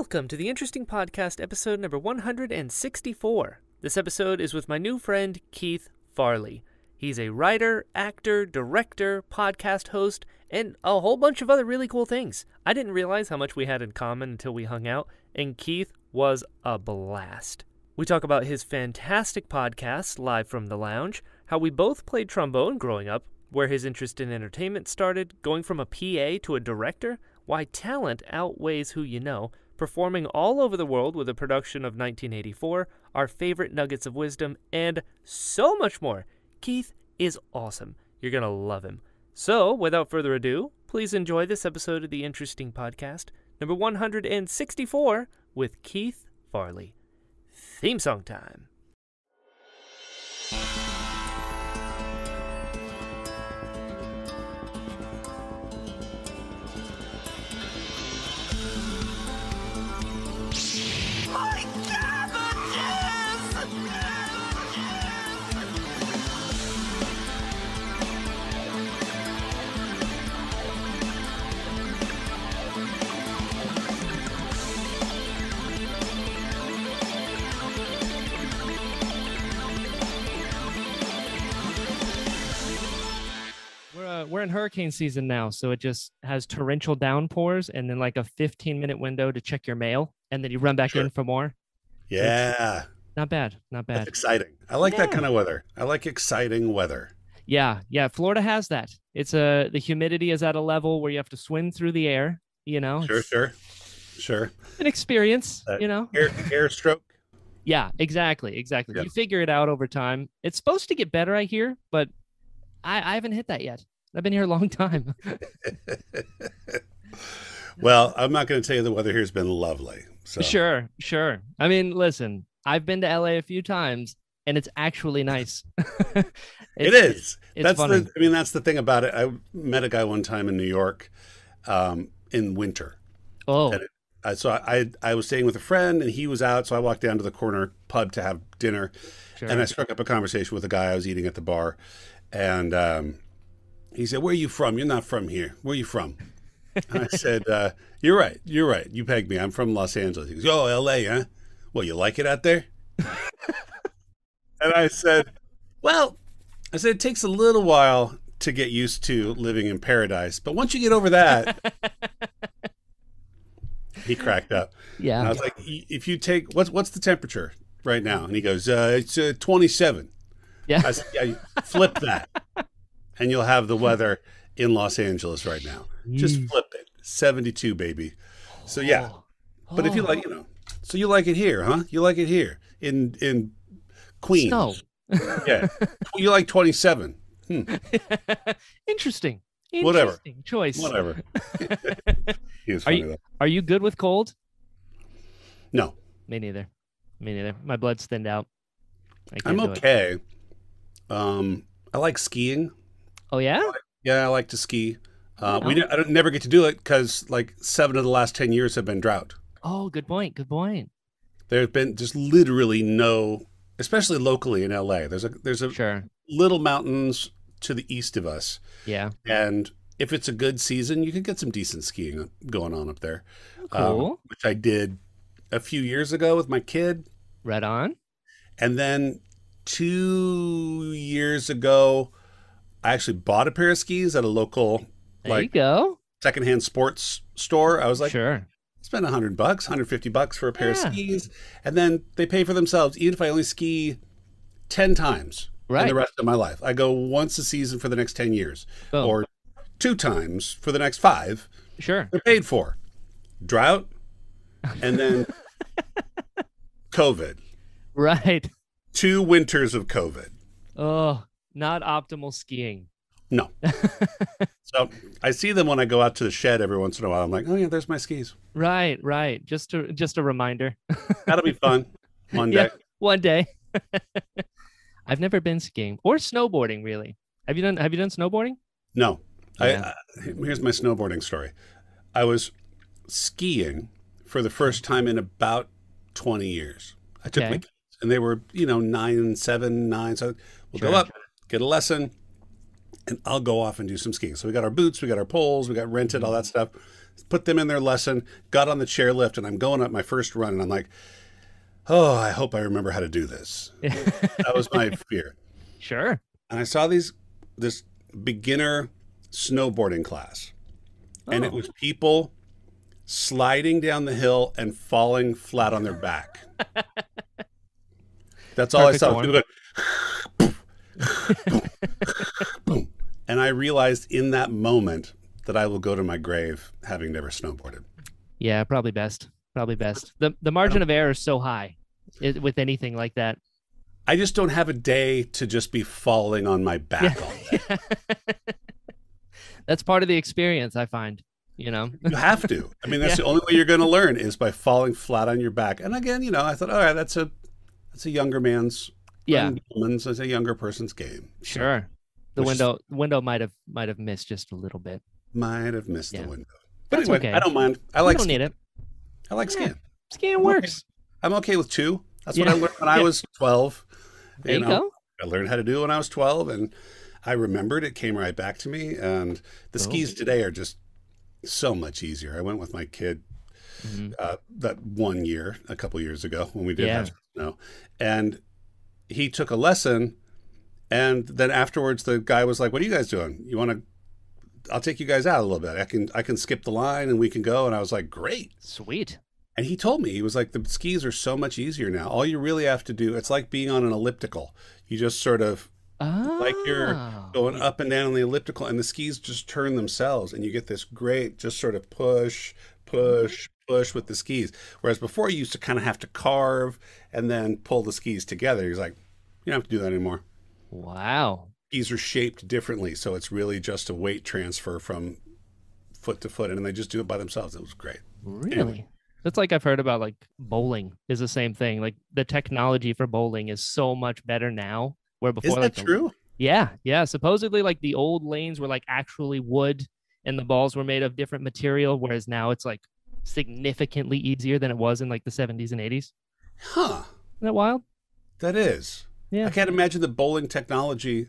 Welcome to the Interesting Podcast, episode number 164. This episode is with my new friend, Keythe Farley. He's a writer, actor, director, podcast host, and a whole bunch of other really cool things. I didn't realize how much we had in common until we hung out, and Keythe was a blast. We talk about his fantastic podcast, Live from the Lounge, how we both played trombone growing up, where his interest in entertainment started, going from a PA to a director, why talent outweighs who you know, performing all over the world with a production of 1984, our favorite nuggets of wisdom, and so much more. Keythe is awesome. You're going to love him. So, without further ado, please enjoy this episode of the Interesting Podcast, number 164, with Keythe Farley. Theme song time. Uh, we're in hurricane season now, so it just has torrential downpours and then like a 15 minute window to check your mail, and then you run back Sure. in for more. Yeah, Not bad, not that's bad. exciting. I like that kind of weather. I like exciting weather. Yeah, yeah. Florida has that. It's a the humidity is at a level where you have to swim through the air. You know, Sure, sure, sure. an experience. Uh, you know, Air, air stroke. yeah, exactly, exactly. Yeah. You figure it out over time. It's supposed to get better, I hear, but I I haven't hit that yet. I've been here a long time. Well, I'm not going to tell you the weather here has been lovely. So Sure, sure. I mean, listen, I've been to LA a few times and it's actually nice. it It's- it's that's funny. the. I mean, that's the thing about it. I met a guy one time in New York, um, in winter. Oh, And I, so I I was staying with a friend and he was out, so I walked down to the corner pub to have dinner. sure. And I struck up a conversation with a guy I was eating at the bar, and um, he said, "Where are you from? You're not from here. Where are you from?" I said, uh, "You're right. You're right. You pegged me. I'm from Los Angeles." He goes, "Oh, L.A. Huh? Well, you like it out there?" and I said, "Well, I said it takes a little while to get used to living in paradise, but once you get over that." he cracked up. And I yeah. was like, if you take what's what's the temperature right now? And he goes, uh, it's uh, 27. Yeah. I said, yeah, flip that, and you'll have the weather in Los Angeles right now. Just flip it, 72, baby. So yeah, but if you Oh. like, you know, so you like it here, huh? You like it here in in Queens? Snow. Yeah, you like 27. Hmm, Interesting. Whatever. Choice. whatever. Are you- though. Are you good with cold? No, Me neither. Me neither. My blood's thinned out. I can't I'm do it. okay. Um, I like skiing. Oh yeah. Yeah, I like to ski. Uh, we Oh. ne- I don't, never get to do it because like seven of the last ten years have been drought. Oh, good point. Good point. There's been just literally no, especially locally in LA. There's a there's a Sure. little mountains to the east of us, Yeah. and if it's a good season, you can get some decent skiing going on up there. um, Cool. which I did a few years ago with my kid, Right on. and then two years ago, I actually bought a pair of skis at a local There like you go. secondhand sports store. I was like, sure. spend 100 bucks 150 bucks for a pair Yeah. of skis and then they pay for themselves even if i only ski 10 times in the rest of my life i go once a season for the next 10 years Boom. or two times for the next five Sure. they're paid for drought and then covid Right. two winters of covid Oh, not optimal skiing. no so i see them when i go out to the shed every once in a while i'm like oh yeah there's my skis Right, right. Just a just a reminder. that'll be fun one Yeah. day One day. I've never been skiing or snowboarding really. Have you done have you done snowboarding? No. Yeah. I, I, here's my snowboarding story. I was skiing for the first time in about 20 years. I took my kids, and they were, you know, nine, seven, nine. So we'll Sure. go up, get a lesson, and I'll go off and do some skiing. So we got our boots, we got our poles, we got rented, all that mm-hmm. stuff. put them in their lesson, got on the chairlift, and I'm going up my first run, and I'm like, oh, I hope I remember how to do this. that was my fear. Sure. And I saw these this beginner snowboarding class, and it Oh. was people sliding down the hill and falling flat on their back. That's all Perfect I saw. form. People going, boom, boom. And I realized in that moment that I will go to my grave having never snowboarded. Yeah, probably best. Probably best. The the margin of error is so high it, with anything like that. I just don't have a day to just be falling on my back all day. That's part of the experience, I find. You know. You have to. I mean, that's Yeah. the only way you're going to learn is by falling flat on your back. And again, you know, I thought, all right, that's a that's a younger man's, Yeah. woman's, it's a younger person's game. Sure. The Which is- window window might have might have missed just a little bit. might have missed Yeah. the window, but That's anyway, okay. I don't mind. I You like don't skiing. need it. I like Yeah. skiing. Scan works. I'm okay with two. That's Yeah. what I learned when I was 12. There you know, go. I learned how to do it when I was 12, and I remembered it came right back to me. And the Cool. skis today are just so much easier. I went with my kid Mhm. uh, that one year, a couple years ago, when we did Yeah. have snow, and he took a lesson. And then afterwards, the guy was like, "What are you guys doing? You want to? I'll take you guys out a little bit. I can I can skip the line and we can go." And I was like, "Great." Sweet. And he told me, he was like, the skis are so much easier now. All you really have to do, it's like being on an elliptical. You just sort of like you're Oh. going up and down on the elliptical, and the skis just turn themselves, and you get this great, just sort of push, push, push with the skis. Whereas before, you used to kind of have to carve and then pull the skis together. He's like, you don't have to do that anymore. Wow. Skis are shaped differently, so it's really just a weight transfer from foot to foot, and they just do it by themselves. It was great. Really? That's like I've heard about like bowling is the same thing. Like the technology for bowling is so much better now. Where before Is that like the- true? Yeah, yeah. Supposedly like the old lanes were like actually wood and the balls were made of different material, whereas now it's like significantly easier than it was in like the 70s and 80s. Huh. Isn't that wild? That is. Yeah. I can't imagine the bowling technology.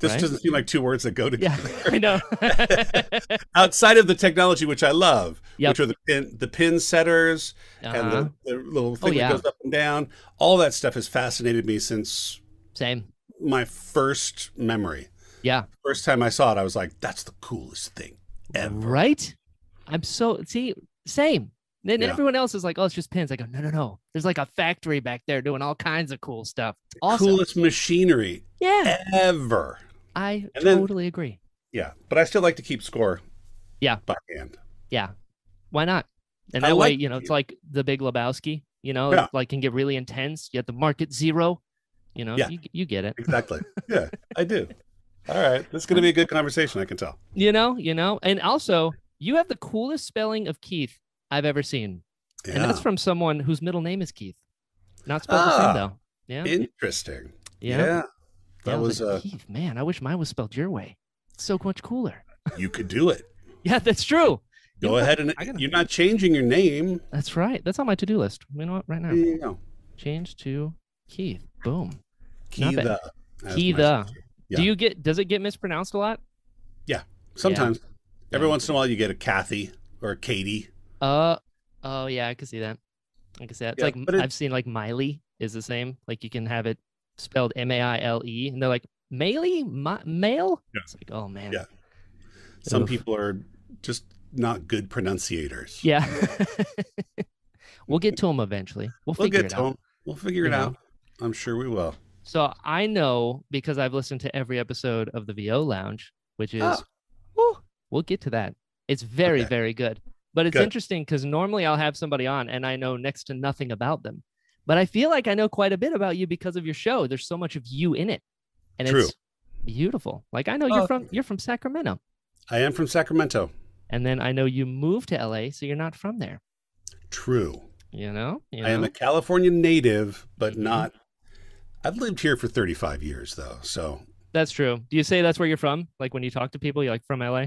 This Right? doesn't seem like two words that go together. Yeah. I know. Outside of the technology, which I love, Yep. which are the pin, the pin setters and Uh-huh. the, the little thing yeah. that goes up and down. All that stuff has fascinated me since Same. my first memory. Yeah. First time I saw it, I was like, "That's the coolest thing ever." Right? I'm so see, same. Then Yeah. everyone else is like, oh, it's just pins. I go, no, no, no. There's like a factory back there doing all kinds of cool stuff. It's awesome. Coolest machinery Yeah. ever. I And then- totally agree. Yeah, but I still like to keep score. Yeah. by hand. Yeah. Why not? And I that way, like you know, it's like the big Lebowski, you know, Yeah. like can get really intense. You have to mark it zero. You know, Yeah. you, you get it. Exactly. yeah, I do. All right, this is going to be a good conversation. I can tell. You know, you know, and also you have the coolest spelling of Keith I've ever seen. Yeah. And that's from someone whose middle name is Keith. Not spelled the Ah. same though. Yeah. Interesting. yeah. Yeah. Yeah, That I was, like, uh, Keith, man, I wish mine was spelled your way. It's so much cooler. you could do it. Yeah, that's true. You Go know ahead and you're not changing your name. That's right. That's on my to-do list. You know what? Right now. You go. Change to Keith. Boom. Key Not bad. the. as Key my the. sister. Yeah. Do you get does it get mispronounced a lot? Yeah. Sometimes. Every Yeah. once in a while, you get a Kathy or a Katie. Uh oh yeah, I can see that. I can see that. It's Yeah, like it- I've seen like Miley is the same. Like you can have it spelled M A I L E, and they're like Miley, Ma- male. Yeah. It's like oh man. Yeah. Some Oof. people are just not good pronunciators. Yeah. we'll get to them eventually. We'll, We'll figure get it to out. them. We'll figure it out. I'm sure we will. So I know because I've listened to every episode of the VO Lounge, which is. Whew, we'll get to that. It's very, Okay. very good. But it's Good. interesting because normally I'll have somebody on and I know next to nothing about them. But I feel like I know quite a bit about you because of your show. There's so much of you in it. And True. it's beautiful. Like I know you're from you're from Sacramento. I am from Sacramento. And then I know you moved to LA, so you're not from there. True. You know? You I am a California native, but Mhm. not. I've lived here for 35 years, though. So That's true. Do you say that's where you're from? Like when you talk to people, you're like from LA?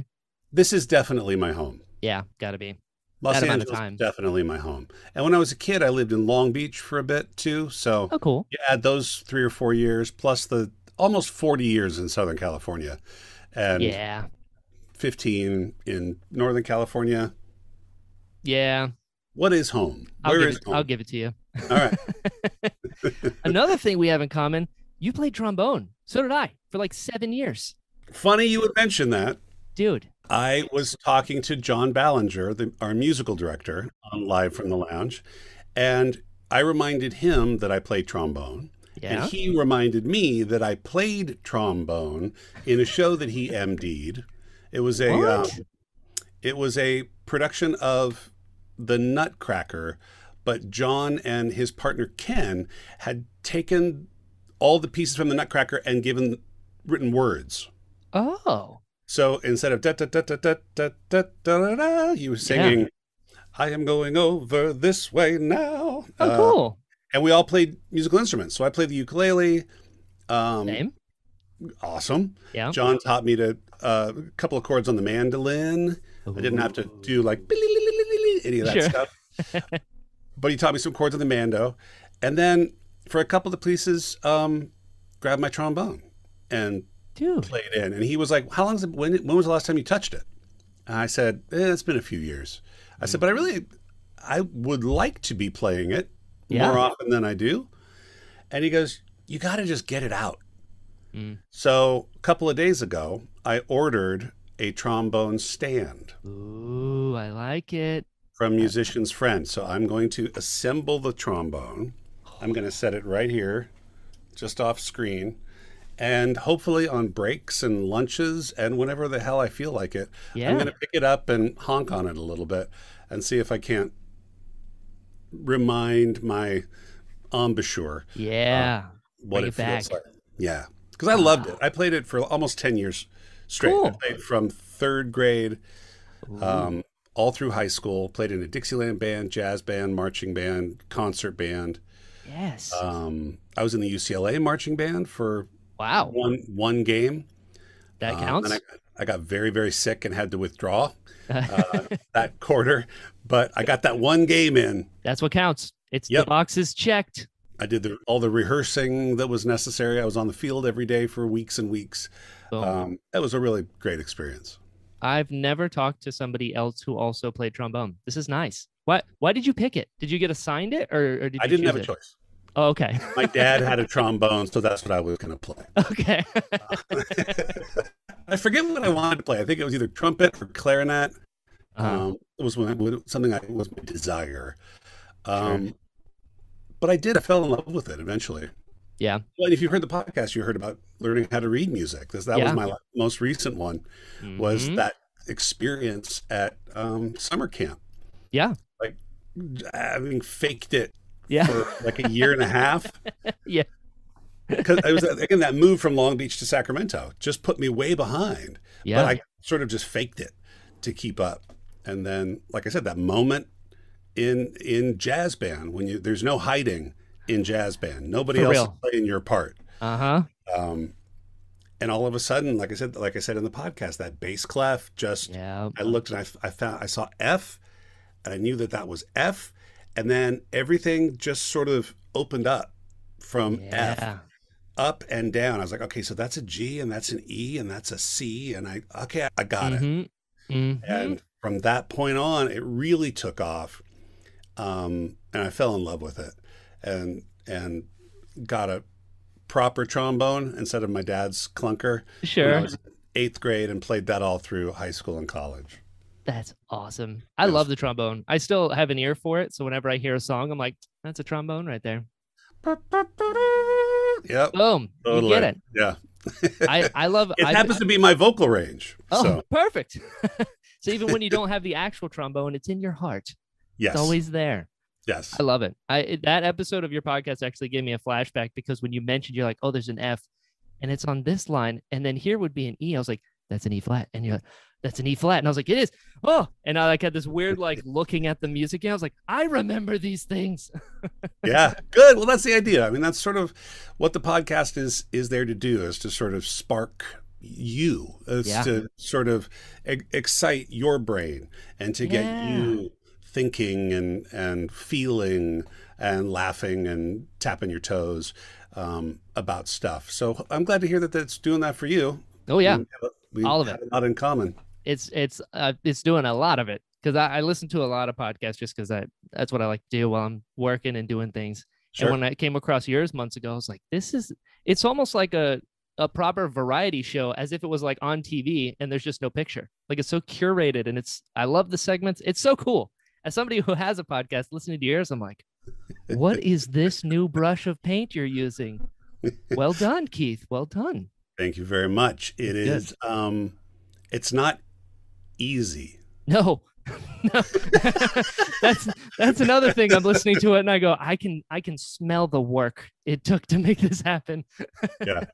this is definitely my home. Yeah, gotta be. Los That of Angeles is definitely my home. And when I was a kid, I lived in Long Beach for a bit too. So Oh, cool. you add those three or four years plus the almost 40 years in Southern California and Yeah. 15 in Northern California. Yeah, What is home? I'll Where is it, home? I'll give it to you. All right. Another thing we have in common: you played trombone. So did I for like seven years, Funny you would mention that. dude. I was talking to John Ballinger, the, our musical director, on Live from the Lounge, and I reminded him that I played trombone. Yeah. And he reminded me that I played trombone in a show that he MD'd. It was a um, it was a production of The Nutcracker, but John and his partner Ken had taken all the pieces from The Nutcracker and given written words. Oh, So instead of da da da da da da da da da, da you were singing, "I am going over this way now." oh, Uh, cool. and we all played musical instruments. So I played the ukulele. Um, Same. awesome. Yeah. John taught me to uh, a couple of chords on the mandolin. I didn't have to do like any of that Sure. stuff. but he taught me some chords on the mando, and then for a couple of pieces, um, grabbed my trombone and Dude. played in. And he was like, "How long is it? When, when was the last time you touched it?" And I said, eh, "It's been a few years." I said, "But I really, I would like to be playing it Yeah. more often than I do." And he goes, "You got to just get it out." Mm. So a couple of days ago, I ordered a trombone stand Ooh, I like it. from Musician's Friend. So I'm going to assemble the trombone. I'm going to set it right here, just off screen. And hopefully on breaks and lunches and whenever the hell I feel like it, Yeah. I'm going to pick it up and honk on it a little bit and see if I can't remind my embouchure Yeah. what Bring it it feels like. Yeah, because I loved it. I played it for almost ten years straight. I Cool. played from third grade, um, all through high school. Played in a Dixieland band, jazz band, marching band, concert band. yes. Um, I was in the UCLA marching band for wow. one one game. That Um, counts. and I, I got very very sick and had to withdraw uh, that quarter, but I got that one game in. That's what counts. It's Yep. the boxes checked. I did the, all the rehearsing that was necessary. I was on the field every day for weeks and weeks. Boom. Um, that was a really great experience. I've never talked to somebody else who also played trombone. This is nice. Why? Why did you pick it? Did you get assigned it, or, or did you I didn't have a it? choice. Oh, okay. My dad had a trombone, so that's what I was going to play. okay. I forget what I wanted to play. I think it was either trumpet or clarinet. Uh-huh. Um, it was when I, something I was my desire. Um, But I did. I fell in love with it eventually. yeah. Well, and if you heard the podcast, you heard about learning how to read music. This that Yeah. was my most recent one. Was Mhm. that experience at um, summer camp? Yeah. Like having faked it Yeah. for like a year and a half. Yeah. Because it was again that move from Long Beach to Sacramento just put me way behind. Yeah. But I sort of just faked it to keep up. And then, like I said, that moment in in jazz band when you there's no hiding in jazz band. Nobody For else is playing your part. Uh huh. Um, and all of a sudden, like I said, like I said in the podcast, that bass clef just Yeah. I looked and I, I found I saw F, and I knew that that was F, and then everything just sort of opened up from F up and down. I was like, okay, so that's a G and that's an E and that's a C, and I okay, I got it. Mhm. Mhm. And from that point on, it really took off, um, and I fell in love with it, and and got a proper trombone instead of my dad's clunker. Sure. eighth grade and played that all through high school and college. That's awesome. I Yes. love the trombone. I still have an ear for it, so whenever I hear a song, I'm like, "That's a trombone right there." Yep, Boom. totally. You get it. Yeah, I I love. it I, happens to be my vocal range. Oh, So perfect. so even when you don't have the actual trombone, it's in your heart. yes, It's always there. yes, I love it. I it- that episode of your podcast actually gave me a flashback because when you mentioned you're like, oh, there's an F, and it's on this line, and then here would be an E. I was like, that's an E flat, and you're like, that's an E flat, and I was like, it is. Oh, and I like had this weird like looking at the music, and I was like, I remember these things. yeah, good. Well, that's the idea. I mean, that's sort of what the podcast is is there to do is to sort of spark you, is Yeah. to sort of e- excite your brain and to get Yeah. you thinking and and feeling and laughing and tapping your toes um, about stuff. So I'm glad to hear that that's doing that for you. Oh yeah, We have we All of it. a lot in common. It's it's uh, it's doing a lot of it. because I, I listen to a lot of podcasts just because that that's what I like to do while I'm working and doing things. Sure. And when I came across yours months ago, I was like, this is it's almost like a a proper variety show as if it was like on TV and there's just no picture. Like it's so curated and it's I love the segments. It's so cool. As somebody who has a podcast, listening to yours, I'm like, what is this new brush of paint you're using? Well done, Keythe. Well done. Thank you very much. It Good. is. Um, it's not easy. No. no. that's that's another thing. I'm listening to it and I go, I can I can smell the work it took to make this happen. Yeah,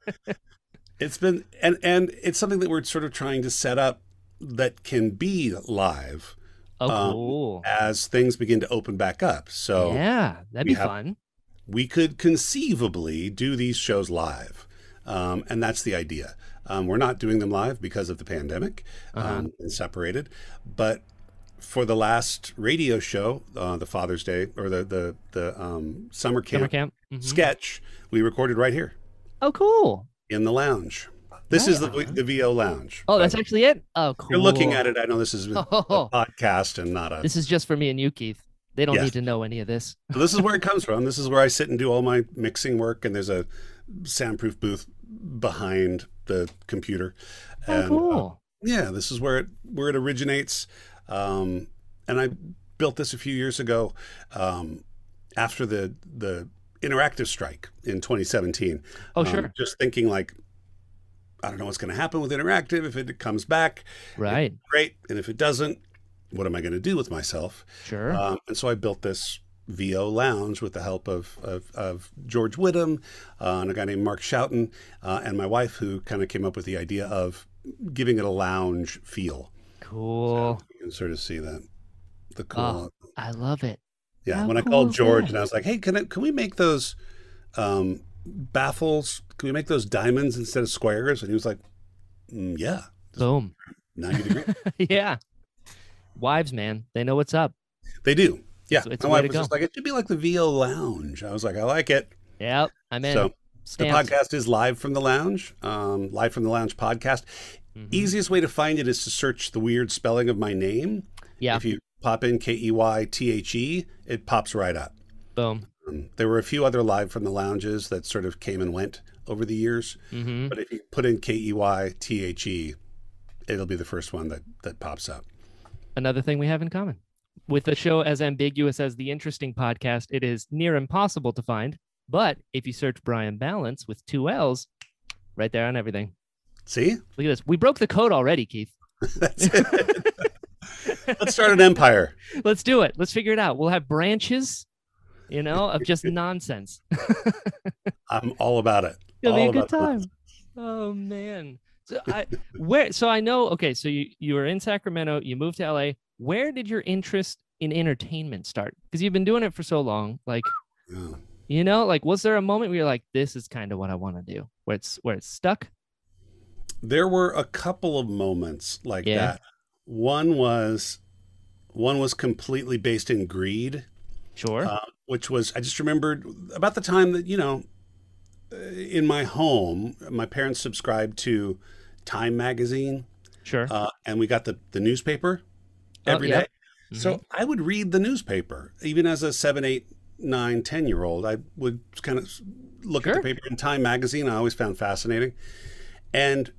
it's been and and it's something that we're sort of trying to set up that can be live Oh, Um, cool. as things begin to open back up. So yeah, that'd be have- fun. we could conceivably do these shows live, um, and that's the idea. Um, we're not doing them live because of the pandemic Uh-huh. um, and separated, but for the last radio show, uh, the Father's Day or the the the um, summer camp, Summer camp. Mhm. sketch, we recorded right here Oh, cool. in the lounge. This is the the VO lounge. Oh, that's actually it. Oh, cool. you're looking at it. I know this is a Oh, podcast and not a. this is just for me and you, Keythe. They don't Yes. need to know any of this. So this is where it comes from. This is where I sit and do all my mixing work, and there's a soundproof booth behind the computer. Oh, And, uh, cool. yeah, this is where it where it originates. Um, and I built this a few years ago um, after the the interactive strike in 2017. oh, Um, sure. just thinking like, I don't know what's going to happen with interactive if it comes back. Right. Great, and if it doesn't, what am I going to do with myself? Sure. Um, and so I built this VO lounge with the help of, of, of George Whittam uh, and a guy named Mark Schouten uh, and my wife, who kind of came up with the idea of giving it a lounge feel. cool. You can sort of see that. The cool. Oh, I love it. yeah. how When I called George that? and I was like, hey, can, I, can we make those um, baffles? Can we make those diamonds instead of squares? And he was like, "Mm, yeah, Boom. 90 degrees. yeah. Wives, man, they know what's up. they do. Yeah. It's- it's my wife was go. just like, it should be like the VO lounge. I was like, I like it. Yep. I'm in. So The podcast is live from the lounge, um, live from the lounge podcast. Mhm. Easiest way to find it is to search the weird spelling of my name. Yeah. If you pop in K E Y T H E, it pops right up. Boom. Um, there were a few other live from the lounges that sort of came and went over the years, hmm but if you put in K E Y T H E, it'll be the first one that that pops up. Another thing we have in common. With a show as ambiguous as the interesting podcast, it is near impossible to find. But if you search Brian Ballance with two L's, right there on everything. See, Look at this. We broke the code already, Keythe. that's it. Let's start an empire. Let's do it. Let's figure it out. We'll have branches, you know, of just nonsense. I'm all about it. It'll be a good time. Oh man. So I where so I know okay, so you you were in Sacramento, you moved to LA. Where did your interest in entertainment start? Because you've been doing it for so long. Like, Yeah. you know, like was there a moment where you're like, this is kind of what I want to do? Where it's where it's stuck? There were a couple of moments like Yeah. that. One was one was completely based in greed, Sure. uh, which was I just remembered about the time that you know uh, in my home, my parents subscribed to Time magazine, sure. uh, and we got the the newspaper Oh, every day. yep. So Mm-hmm. I would read the newspaper, even as a seven, eight, nine, ten year old. I would kind of look at the paper in Time magazine. I always found fascinating. And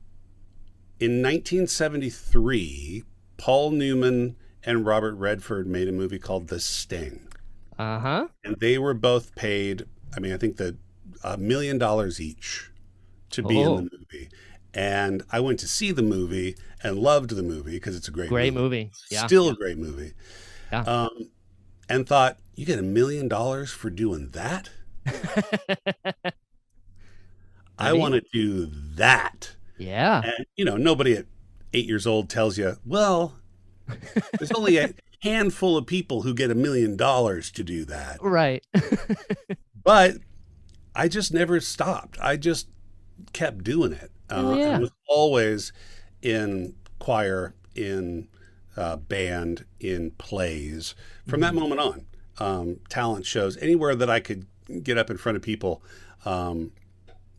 in 1973, Paul Newman and Robert Redford made a movie called The Sting, Uh-huh. and they were both paid. I mean, I think the a million dollars each to be Oh. in the movie. And I went to see the movie and loved the movie because it's a great, Great movie. Yeah. Still a great movie. Yeah. Um, and thought, you get a million dollars for doing that? I mean- want to do that. yeah. And, you know, nobody at eight years old tells you, well, there's only a handful of people who get a million dollars to do that. Right. But I just never stopped. I just kept doing it. Oh, Uh, yeah. I was always in choir, in uh, band, in plays. From Mm-hmm. that moment on, um, talent shows, anywhere that I could get up in front of people um,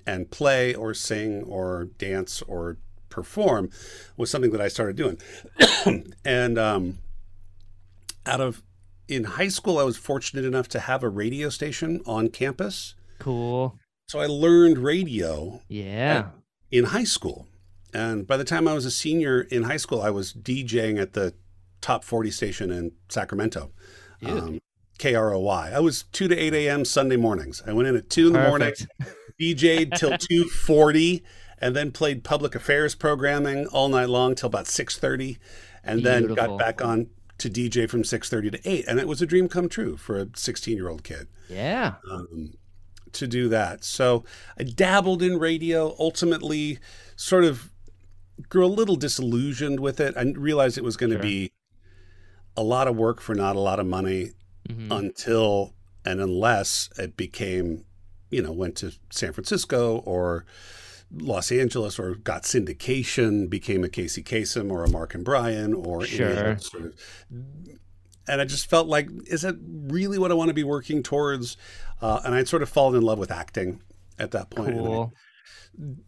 and play or sing or dance or perform was something that I started doing. and um, out of in high school, I was fortunate enough to have a radio station on campus. Cool. So I learned radio Yeah. In high school. And by the time I was a senior in high school, I was DJing at the top 40 station in Sacramento, um, KROY. I was 2 to 8 a.m. Sunday mornings. I went in at 2 in the morning, DJed till 2.40, and then played public affairs programming all night long till about 6.30, and then got back on to DJ from 6.30 to 8. And it was a dream come true for a 16-year-old kid Yeah. um, to do that. So I dabbled in radio, ultimately sort of grew a little disillusioned with it. I realized it was going to Sure. be a lot of work for not a lot of money Mhm. until and unless it became, you know, went to San Francisco or Los Angeles or got syndication, became a Casey Kasem or a Mark and Brian or any Sure. sort of and I just felt like, is that really what I want to be working towards? Uh, and I'd sort of fallen in love with acting at that point. And Cool.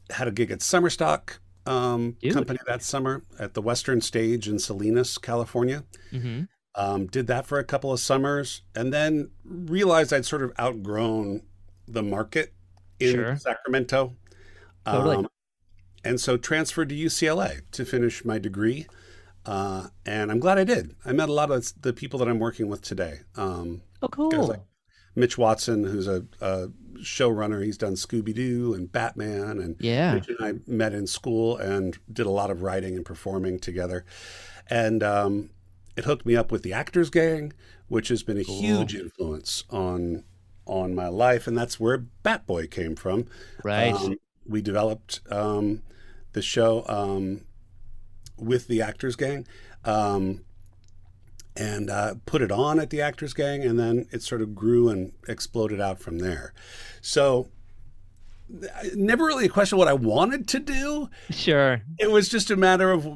had a gig at Summerstock um, Company that summer at the Western Stage in Salinas, California. hmm Um, did that for a couple of summers, and then realized I'd sort of outgrown the market in Sure. Sacramento. Totally. Um, and so transferred to UCLA to finish my degree. Uh, and I'm glad I did. I met a lot of the people that I'm working with today. Um, Oh, cool. like Mitch Watson, who's a, a showrunner. He's done Scooby Doo and Batman, and yeah. Mitch and I met in school and did a lot of writing and performing together. And um, it hooked me up with the Actors Gang, which has been a Cool. huge influence on on my life, and that's where Batboy came from. Right. Um, we developed um, the show um, with the Actors Gang. Um, and uh, put it on at the Actors Gang, and then it sort of grew and exploded out from there. So, never really a question what I wanted to do. sure. It was just a matter of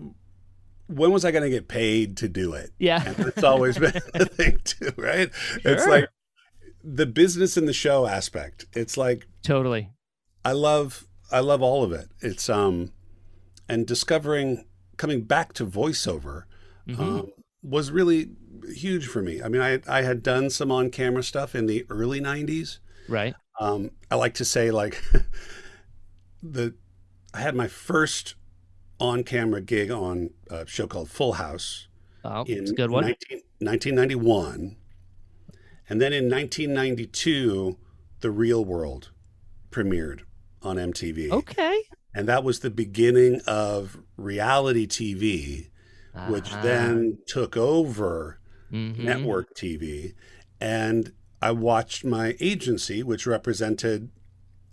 when was I going to get paid to do it. Yeah. And that's always been the thing too, right? It's like the business and the show aspect. It's like Totally. I love I love all of it. It's um and discovering coming back to voiceover Mhm. um, was really huge for me. I mean, I I had done some on camera stuff in the early '90s. right. Um, I like to say like the I had my first on camera gig on a show called Full House Oh, in it's a good one. 19, 1991. And then in 1992, The Real World premiered on MTV. Okay. And that was the beginning of reality TV, which Ah. then took over Mhm. network TV. And I watched my agency, which represented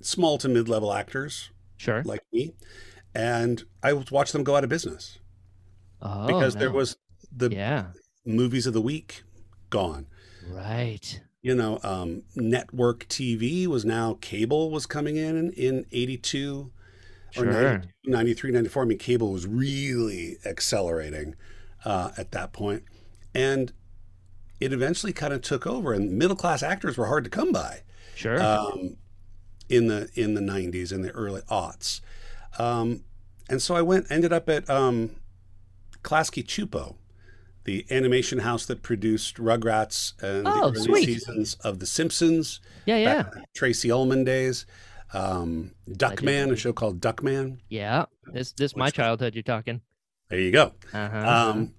small to mid level actors Sure. like me. And I watched them go out of business Oh, because there was the Yeah. movies of the week gone. Right. You know, um, network TV was now cable was coming in in 82 or Sure. 92, 93, 94. I mean, cable was really accelerating uh, at that point. And it eventually kind of took over, and middle class actors were hard to come by Sure. um, in the in the 90s and the early aughts. Um, and so I went, ended up at um, Klasky Csupo, the animation house that produced Rugrats and Oh, the early sweet. seasons of The Simpsons, yeah. Yeah. back in the Tracey Ullman days. Um, Duckman, a show called Duckman. Yeah. This this my childhood you're talking. There you go. Uh-huh. Um,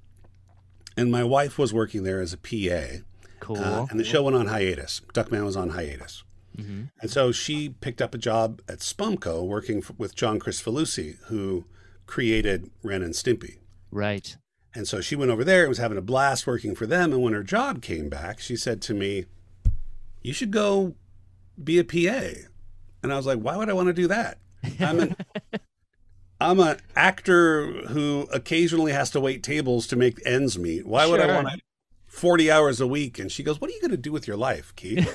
and my wife was working there as a PA, cool. uh, and the show went on hiatus. Duckman was on hiatus. hmm And so she picked up a job at Spumco working with John Chris Kricfalusi, who created Ren and Stimpy. Right. And so she went over there and was having a blast working for them. And when her job came back, she said to me, You should go be a PA. And I was like, Why would I want to do that? I'm an I'm an actor who occasionally has to wait tables to make ends meet. Why would I want to 40 hours a week? And she goes, What are you going to do with your life, Keythe?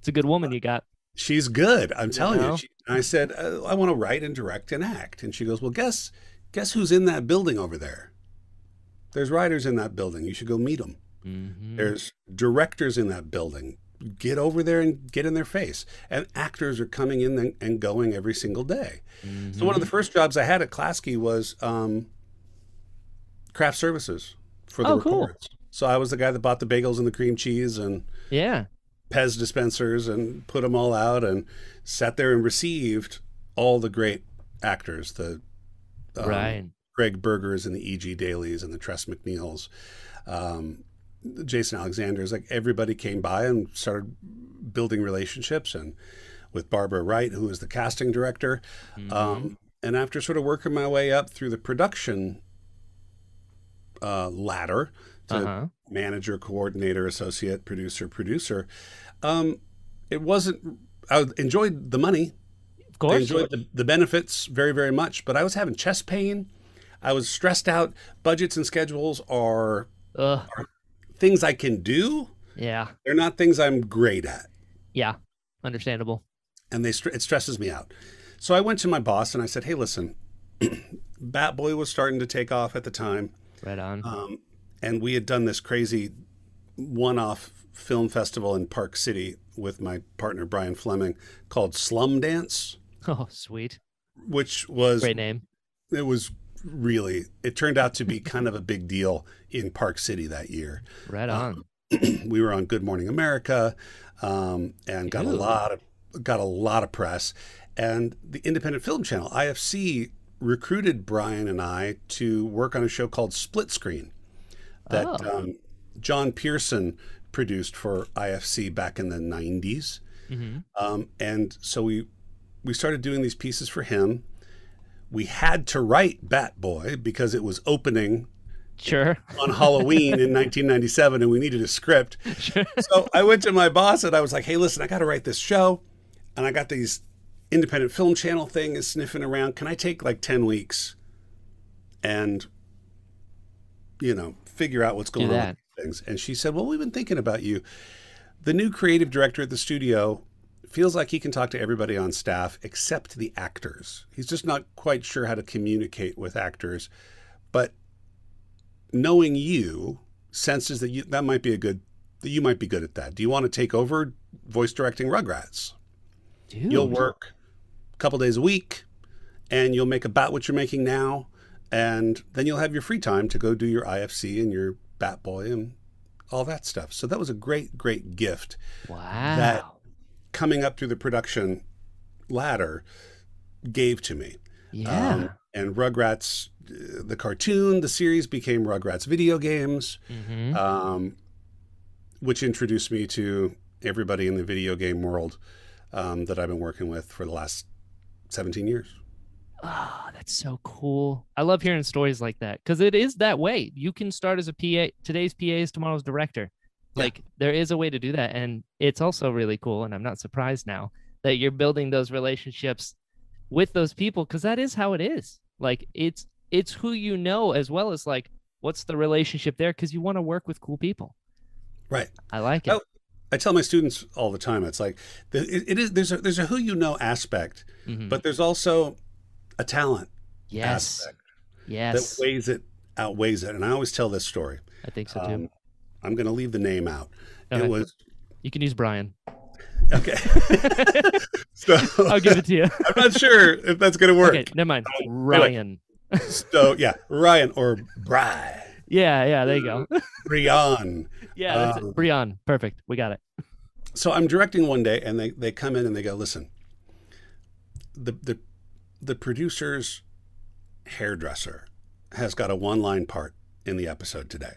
It's a good woman you got. She's good. I'm telling know? you. She, and I said, uh, I want to write and direct and act. And she goes, Well, guess guess who's in that building over there? There's writers in that building. You should go meet them. hmm There's directors in that building. Get over there and get in their face. And actors are coming in and, and going every single day. So one of the first jobs I had at Klasky was um, craft services for the Oh, cool. So I was the guy that bought the bagels and the cream cheese and Yeah. Pez dispensers and put them all out and sat there and received all the great actors, the um, right. Gregg Bergers and the E.G. Dailies and the Tress MacNeilles, um, Jason Alexander is Like everybody came by and started building relationships, and with Barbara Wright, who was the casting director. Mm-hmm. Um, and after sort of working my way up through the production uh, ladder to Uh-huh. manager, coordinator, associate, producer, producer, um, it wasn't. I enjoyed the money. Of course. I enjoyed the, the benefits very, very much, but I was having chest pain. I was stressed out. Budgets and schedules are Ugh. Things I can do. Yeah. They're not things I'm great at, Yeah. Understandable. and they it stresses me out. So I went to my boss and I said, "Hey, listen, Bat Boy was starting to take off at the time, Right on. um, and we had done this crazy one-off film festival in Park City with my partner Brian Flemming called Slum Dance, oh, sweet. which was Great name. it was really it turned out to be kind of a big deal in Park City that year. Right on. we were on Good Morning America, um, and got a lot of got a lot of press. And the Independent Film Channel (IFC) recruited Brian and I to work on a show called Split Screen that Oh. um, John Pierson produced for IFC back in the '90s. hmm Um, and so we we started doing these pieces for him. We had to write Bat Boy because it was opening Sure. on Halloween in 1997 and we needed a script. Sure. So I went to my boss and I was like, hey, listen, I got to write this show. And I got these independent film channel thing is sniffing around. Can I take like 10 weeks and, you know, figure out what's going on with things? And she said, well, we've been thinking about you. The new creative director at the studio feels like he can talk to everybody on staff except the actors. He's just not quite sure how to communicate with actors. But knowing you senses that you that might be a good that you might be good at that. Do you want to take over voice directing Rugrats? Dude. You'll work a couple days a week and you'll make about what you're making now and then you'll have your free time to go do your IFC and your Bat Boy and all that stuff. So that was a great great gift Wow. that- coming up through the production ladder gave to me. yeah. Um, and Rugrats, uh, the cartoon, the series became Rugrats video games, hmm um, which introduced me to everybody in the video game world um, that I've been working with for the last 17 years. Oh, that's so cool. I love hearing stories like that because it is that way. You can start as a PA. Today's PA is tomorrow's director. Yeah. Like there is a way to do that. And it's also really cool. And I'm not surprised now that you're building those relationships with those people because that is how it is. Like it's it's who you know as well as like what's the relationship there because you want to work with cool people. Right. I like it. Oh, I tell my students all the time. It's like the, it, it is there's a there's a who you know aspect, Mhm. but there's also a talent yes. aspect Yes. that weighs it outweighs it. And I always tell this story. I think so too. Um, I'm going to leave the name out. Okay. It was you can use Brian. okay. so I'll give it to you. I'm not sure if that's going to work. Okay, never mind. anyway. Ryan. So yeah, Ryan or Bry, Yeah, yeah, there you go. Brian. yeah, that's Um, it. Brian. Perfect. We got it. So I'm directing one day, and they they come in and they go, listen, the the the producer's hairdresser has got a one line part in the episode today.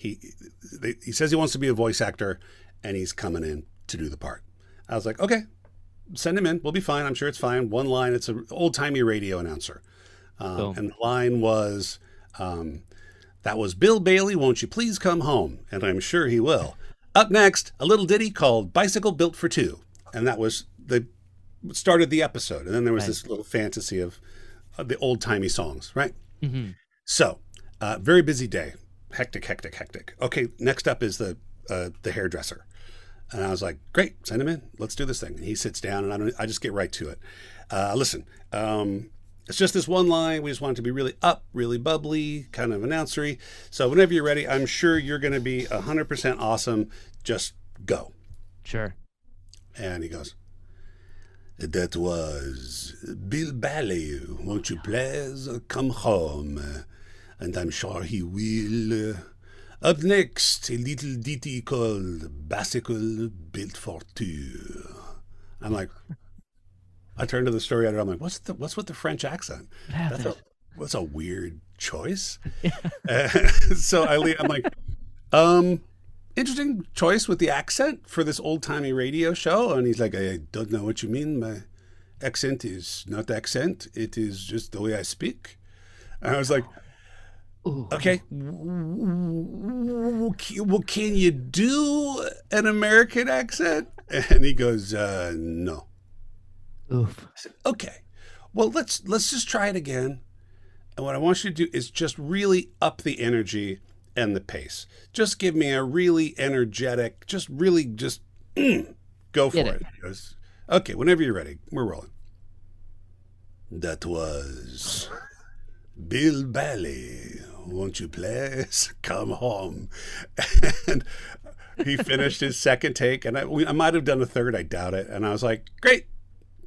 He they, he says he wants to be a voice actor, and he's coming in to do the part. I was like, okay, send him in. We'll be fine. I'm sure it's fine. One line. It's an old timey radio announcer, um, Cool. and the line was. Um, that was Bill Bailey, won't you please come home? And I'm sure he will. Up next, a little ditty called Bicycle Built for Two. And that was the started the episode. And then there was Right. this little fantasy of, of the old timey songs, right? hmm So, uh, very busy day. Hectic, hectic, hectic. Okay, next up is the uh, the hairdresser. And I was like, great, send him in. Let's do this thing. And he sits down, and I, don't, I just get right to it. Uh, listen, um, it's just this one line. We just want it to be really up, really bubbly, kind of announcery. So whenever you're ready, I'm sure you're going to be 100% awesome. Just go. Sure. And he goes, That was Bill Bailey. Won't you please come home? And I'm sure he will. Up next, a little ditty called Bicycle Built for Two. I'm like, I turned to the story editor. I'm like, what's the what's with the French accent? That's a what's a weird choice. Uh, so I leave, I'm like, um, interesting choice with the accent for this old timey radio show. And he's like, I don't know what you mean. My accent is not accent. It is just the way I speak. And I was like, Ooh. okay, well, can you do an American accent? And he goes, uh, no. Oof. I said, okay, well let's let's just try it again. And what I want you to do is just really up the energy and the pace. Just give me a really energetic, just really just mm, go for Get it. it. Goes, okay, whenever you're ready, we're rolling. That was Bill Bailey. Won't you please come home? And he finished his second take, and I, we, I might have done a third. I doubt it. And I was like, great,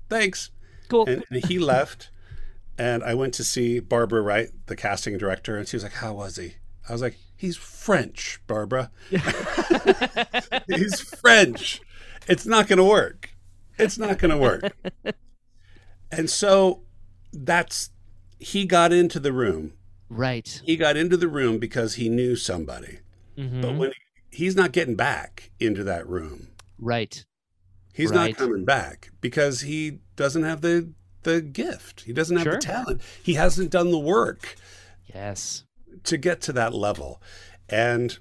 thanks. Cool. And, and he left, and I went to see Barbara Wright, the casting director, and she was like, "How was he?" I was like, "He's French, Barbara. He's French. It's not going to work. It's not going to work." And so that's he got into the room. right. He got into the room because he knew somebody. Mhm. But when he's not getting back into that room, right. He's Right. not coming back because he doesn't have the the gift. He doesn't have Sure. the talent. He hasn't done the work Yes. to get to that level. And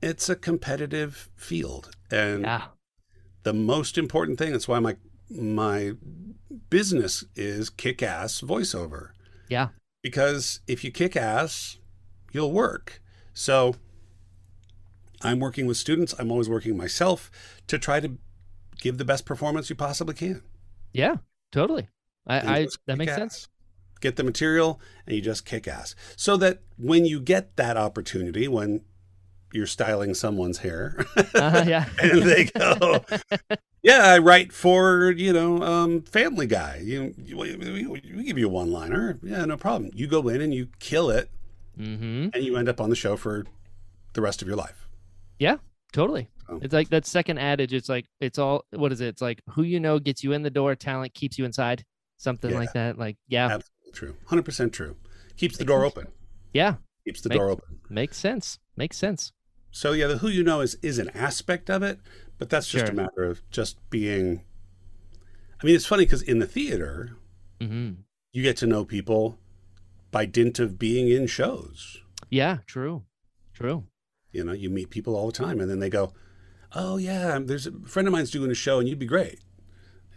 it's a competitive field. And Yeah. the most important thing, that's why my my business is kick ass voiceover. Yeah. Because if you kick ass, you'll work. So I'm working with students, I'm always working myself to try to give the best performance you possibly can. Yeah. Totally. I, I that makes ass. sense. Get the material and you just kick ass. So that when you get that opportunity, when you're styling someone's hair Uh, yeah. and they go, Yeah, I write for, you know, um, Family Guy. You, you, we, give you a one liner. Yeah, no problem. You go in and you kill it mm-hmm. and you end up on the show for the rest of your life. Yeah. Totally. It's like that second adage. It's like it's all. What is it? It's like who you know gets you in the door. Talent keeps you inside. Something Yeah. like that. Like yeah. Absolutely true. 100% true. Keeps the Makes door sense. open. Yeah. Keeps the Make- door open. Makes sense. Makes sense. So yeah, the who you know is is an aspect of it, but that's just a matter of just being. I mean, it's funny because in the theater, Mm-hmm. you get to know people by dint of being in shows. Yeah. True. True. You know, you meet people all the time, and then they go, "Oh yeah, there's a friend of mine's doing a show, and you'd be great."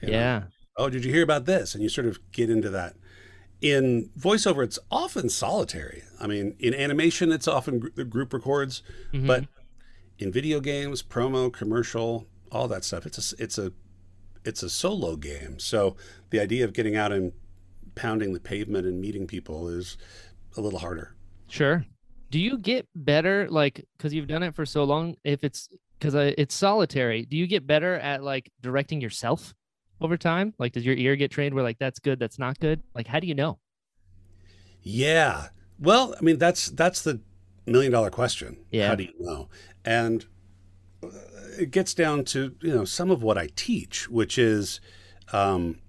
You know? Yeah. Oh, did you hear about this? And you sort of get into that. In voiceover, it's often solitary. I mean, in animation, it's often gr- the group records, Mhm. but in video games, promo, commercial, all that stuff, it's a it's a it's a solo game. So the idea of getting out and pounding the pavement and meeting people is a little harder. Sure. Do you get better, like, because you've done it for so long? If it's because uh, it's solitary, do you get better at like directing yourself over time? Like, does your ear get trained where like that's good, that's not good? Like, how do you know? Yeah. Well, I mean, that's that's the million dollar question. Yeah. How do you know? And uh, it gets down to you know some of what I teach, which is, um,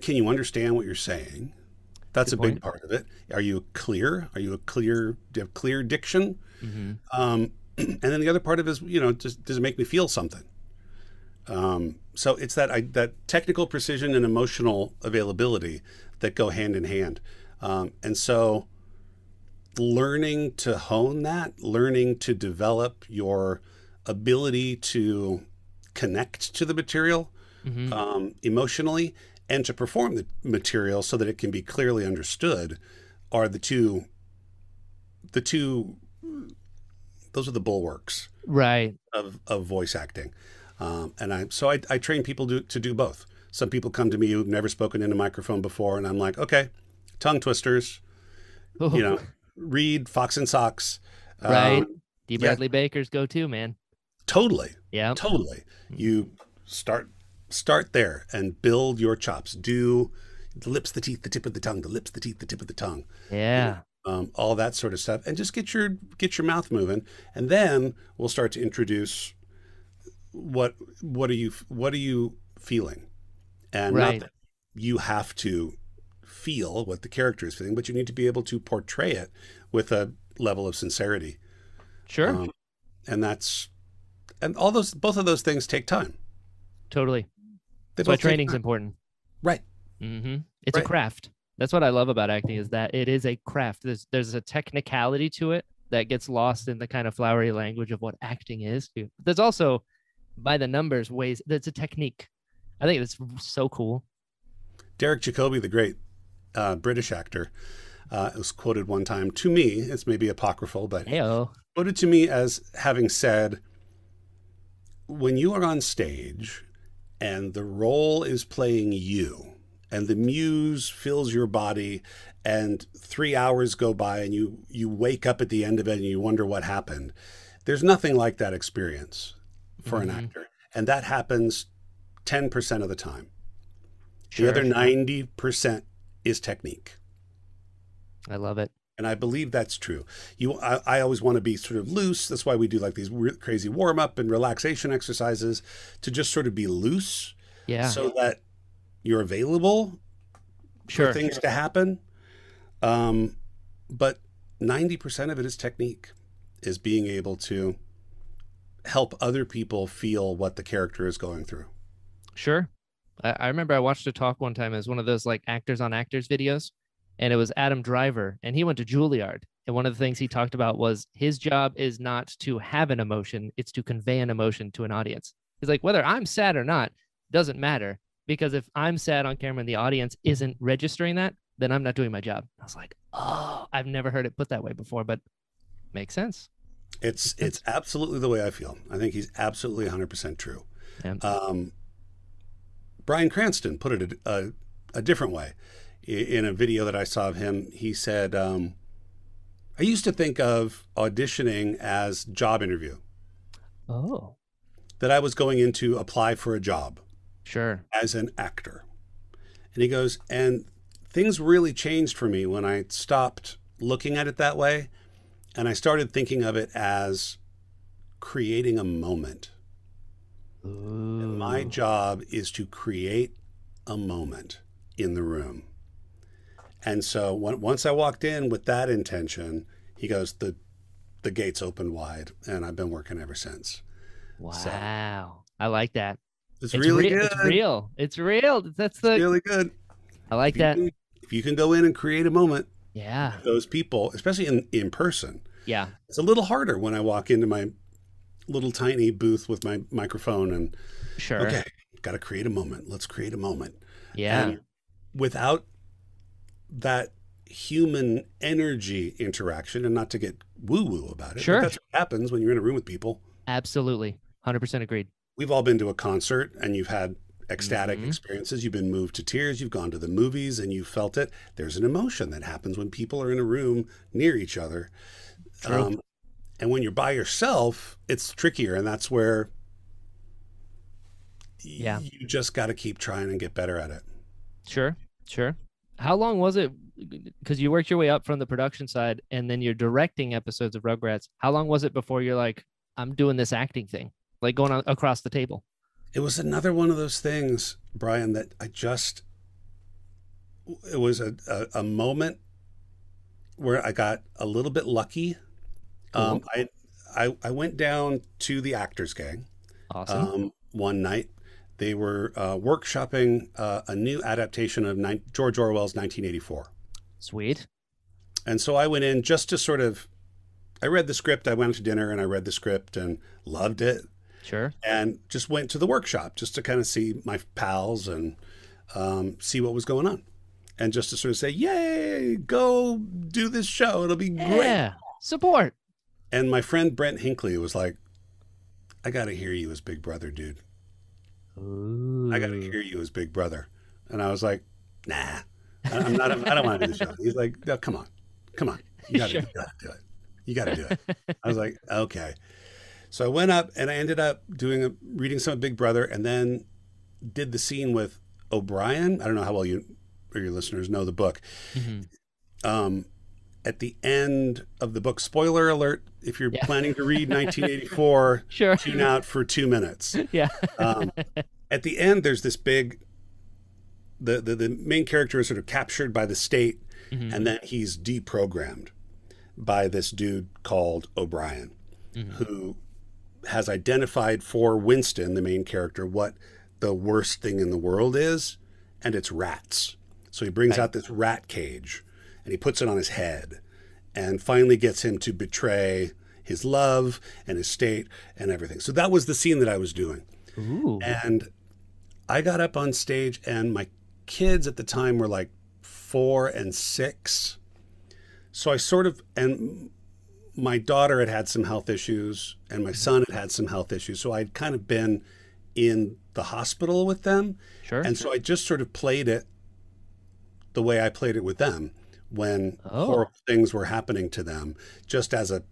can you understand what you're saying? That's Good a big part of it. Are you clear? Are you a clear? Do you have clear diction? Mm-hmm. Um, and then the other part of it is, you know, does, does it make me feel something? Um, so it's that I, that technical precision and emotional availability that go hand in hand. Um, and so learning to hone that, learning to develop your ability to connect to the material Mm-hmm. um, emotionally and to perform the material so that it can be clearly understood are the two the two those are the bulwarks Right. of, of voice acting um, and i so I, I train people to, to do both some people come to me who've never spoken in a microphone before and i'm like okay tongue twisters you know read fox and socks um, right. D. yeah. Bradley Baker's go to man. totally Yeah. Totally. You start start there and build your chops. Do the lips, the teeth, the tip of the tongue, the lips, the teeth, the tip of the tongue. Yeah. um, all that sort of stuff, and just get your get your mouth moving, and then we'll start to introduce what what are you what are you feeling, and Right. not that you have to feel what the character is feeling, but you need to be able to portray it with a level of sincerity, Sure. um, and that's and all those both of those things take time. totally. They That's why training's important. right. Mm-hmm. It's Right. a craft. That's what I love about acting is that it is a craft. There's there's a technicality to it that gets lost in the kind of flowery language of what acting is. too. There's also by the numbers ways that's a technique. I think it's so cool. Derek Jacobi, the great uh, British actor, uh, was quoted one time to me. It's maybe apocryphal, but Heyo. quoted to me as having said, "When you are on stage, and the role is playing you, and the muse fills your body, and three hours go by, and you you wake up at the end of it, and you wonder what happened. There's nothing like that experience for an Mhm. actor, and that happens ten percent of the time." Sure. The other 90% is technique. I love it. And I believe that's true. You, I, I always want to be sort of loose. That's why we do like these re- crazy warm up and relaxation exercises to just sort of be loose Yeah. so that you're available sure. for things to happen. Um, but 90% of it is technique, is being able to help other people feel what the character is going through. Sure. I, I remember I watched a talk one time as one of those like actors on actors videos, and it was Adam Driver, and he went to Juilliard. And one of the things he talked about was his job is not to have an emotion, it's to convey an emotion to an audience. He's like, whether I'm sad or not, doesn't matter. Because if I'm sad on camera and the audience isn't registering that, then I'm not doing my job. I was like, oh, I've never heard it put that way before, but makes sense. It's it's absolutely the way I feel. I think he's absolutely 100% true. Yeah. Um, Bryan Cranston put it a, a, a different way. In a video that I saw of him, he said, um, I used to think of auditioning as job interview, Oh, that I was going in to apply for a job sure. as an actor. And he goes, and things really changed for me when I stopped looking at it that way and I started thinking of it as creating a moment. And my job is to create a moment in the room. And so when, once I walked in with that intention, he goes, the the gates opened wide, and I've been working ever since. Wow. I like that. It's, It's really rea- good. It's real. It's real. That's the. really good. I like If you that. can- if you can go in and create a moment, Yeah. those people, especially in in person, Yeah. it's a little harder when I walk into my little tiny booth with my microphone and Sure. okay, got to create a moment. Let's create a moment. Yeah. And without that human energy interaction, and not to get woo woo about it, Sure. that's what happens when you're in a room with people. Absolutely. 100% agreed. We've all been to a concert and you've had ecstatic Mhm. experiences. You've been moved to tears. You've gone to the movies and you felt it. There's an emotion that happens when people are in a room near each other. Um. And when you're by yourself, it's trickier. And that's where Yeah. you just got to keep trying and get better at it. Sure. Sure. How long was it? Because you worked your way up from the production side and then you're directing episodes of Rugrats. How long was it before you're like, I'm doing this acting thing, like going on across the table? It was another one of those things, Brian, that I just, it was a, a, a moment where I got a little bit lucky. Um, I, I, I went down to the Actors Gang Awesome. um, one night. They were uh, workshopping uh, a new adaptation of nine, George Orwell's 1984. Sweet. And so I went in just to sort of, I read the script. I went to dinner and I read the script and loved it. Sure. and just went to the workshop just to kind of see my pals and um, see what was going on. And just to sort of say, yay, go do this show. It'll be great. Yeah. Support. And my friend Brent Hinkley was like, I got to hear you as Big Brother, dude. Ooh. I got to hear you as Big Brother. And I was like, nah, I- I'm not, I don't want to do the show. He's like, no, come on, come on. You got to Sure. do it. You got to do it. I was like, okay. So I went up and I ended up doing a reading some of Big Brother and then did the scene with O'Brien. I don't know how well you or your listeners know the book. Mhm. Um, at the end of the book, spoiler alert, if you're Yeah. planning to read 1984, Sure. tune out for two minutes. Yeah. Um, at the end, there's this big. The, the the main character is sort of captured by the state, and then he's deprogrammed by this dude called O'Brien, who has identified for Winston, the main character, what the worst thing in the world is, and it's rats. So he brings out this rat cage and he puts it on his head and finally gets him to betray his love and his state and everything. So that was the scene that I was doing. Ooh. And I got up on stage, and my kids at the time were like four and six. So I sort of, and my daughter had had some health issues, and my son had had some health issues. So I'd kind of been in the hospital with them. Sure. And so I just sort of played it the way I played it with them when Oh. horrible things were happening to them, just as a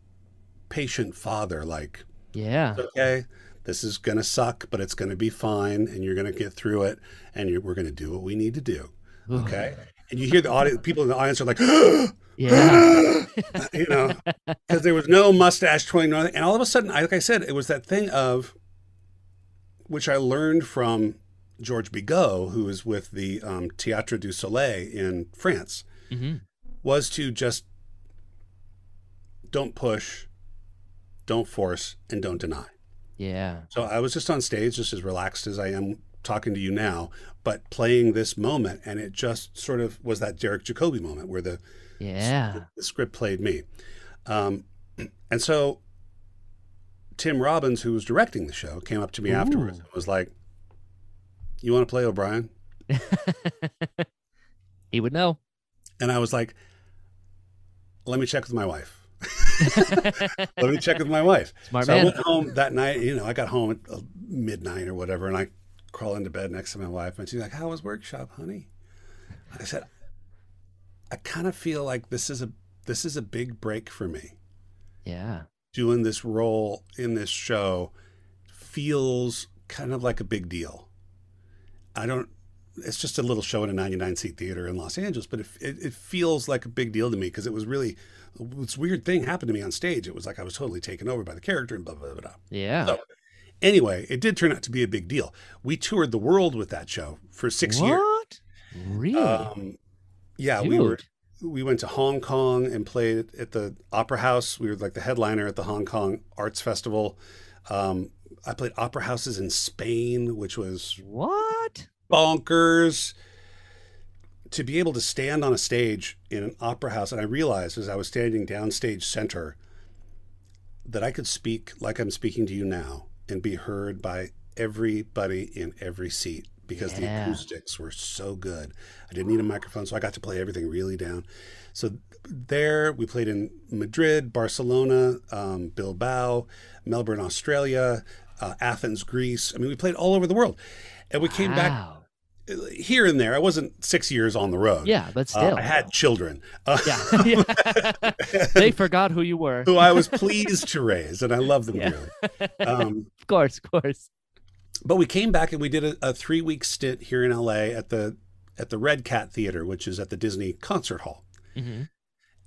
patient father, like, yeah. okay, this is going to suck, but it's going to be fine, and you're going to get through it, and you're, we're going to do what we need to do. Okay. And you hear the audience, people in the audience are like, Yeah. you know, because there was no mustache twirling, and all of a sudden, I, like I said, it was that thing of, which I learned from George Bigot, who was with the um, Théâtre du Soleil in France, hmm was to just don't push, don't force, and don't deny. Yeah. So I was just on stage, just as relaxed as I am talking to you now, but playing this moment, and it just sort of was that Derek Jacobi moment where the Yeah. the script played me. Um, and so Tim Robbins, who was directing the show, came up to me afterwards Ooh. and was like, You want to play O'Brien? he would know. And I was like, Let me check with my wife. Let me check with my wife. Smart so I went home that night. You know, I got home at uh, midnight or whatever, and I crawl into bed next to my wife, and she's like, "How was workshop, honey?" I said, "I kind of feel like this is a this is a big break for me. Yeah. Doing this role in this show feels kind of like a big deal. I don't." It's just a little show in a 99 seat theater in Los Angeles, but it, it, it feels like a big deal to me because it was really this weird thing happened to me on stage. It was like I was totally taken over by the character and blah, blah, blah, blah. Yeah. So, anyway, it did turn out to be a big deal. We toured the world with that show for six years. what? Really? Um, yeah, we were. We went to Hong Kong and played at the Opera House. We were like the headliner at the Hong Kong Arts Festival. Um, I played opera houses in Spain, which was what? Bonkers. To be able to stand on a stage in an opera house and i realized as i was standing downstage center that i could speak like i'm speaking to you now and be heard by everybody in every seat because the acoustics were so good. I didn't need a microphone so i got to play everything really down. So there we played in madrid barcelona um, bilbao melbourne australia uh, athens greece. I mean we played all over the world. And we came back Wow. Here and there. I wasn't six years on the road. Yeah, but Uh, still. I had children uh, yeah. They forgot who you were. who I was pleased to raise, and I love them Yeah. dearly. Um, Of course, of course. but we came back and we did a, a three week stint here in LA at the at the Red Cat Theater, which is at the Disney Concert Hall. hmm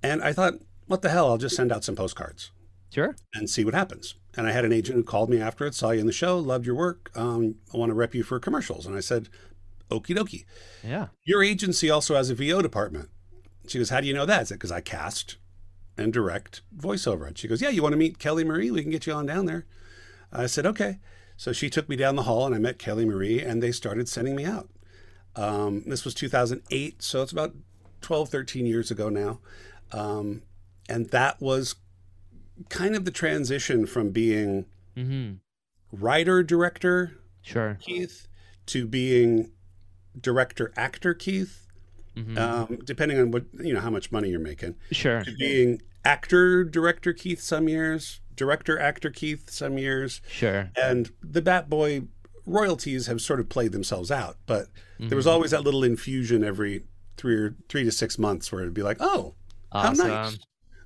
And I thought, what the hell? I'll just send out some postcards Sure. and see what happens. And I had an agent who called me after it, saw you in the show, loved your work. Um, I want to rep you for commercials. And I said, okie dokie. Yeah. Your agency also has a VO department. She goes, How do you know that? I said, Because I cast and direct voiceover. And she goes, Yeah, you want to meet Kelly Marie? We can get you on down there. I said, Okay. So she took me down the hall and I met Kelly Marie and they started sending me out. Um, this was 2008. So it's about 12, 13 years ago now. Um, and that was kind of the transition from being hmm writer director Sure. Keythe to being director actor Keythe hmm um, depending on what you know how much money you're making sure. to being actor director Keythe some years director actor Keythe some years Sure. and the bat boy royalties have sort of played themselves out but there Mm-hmm. was always that little infusion every three or three to six months where it'd be like oh how nice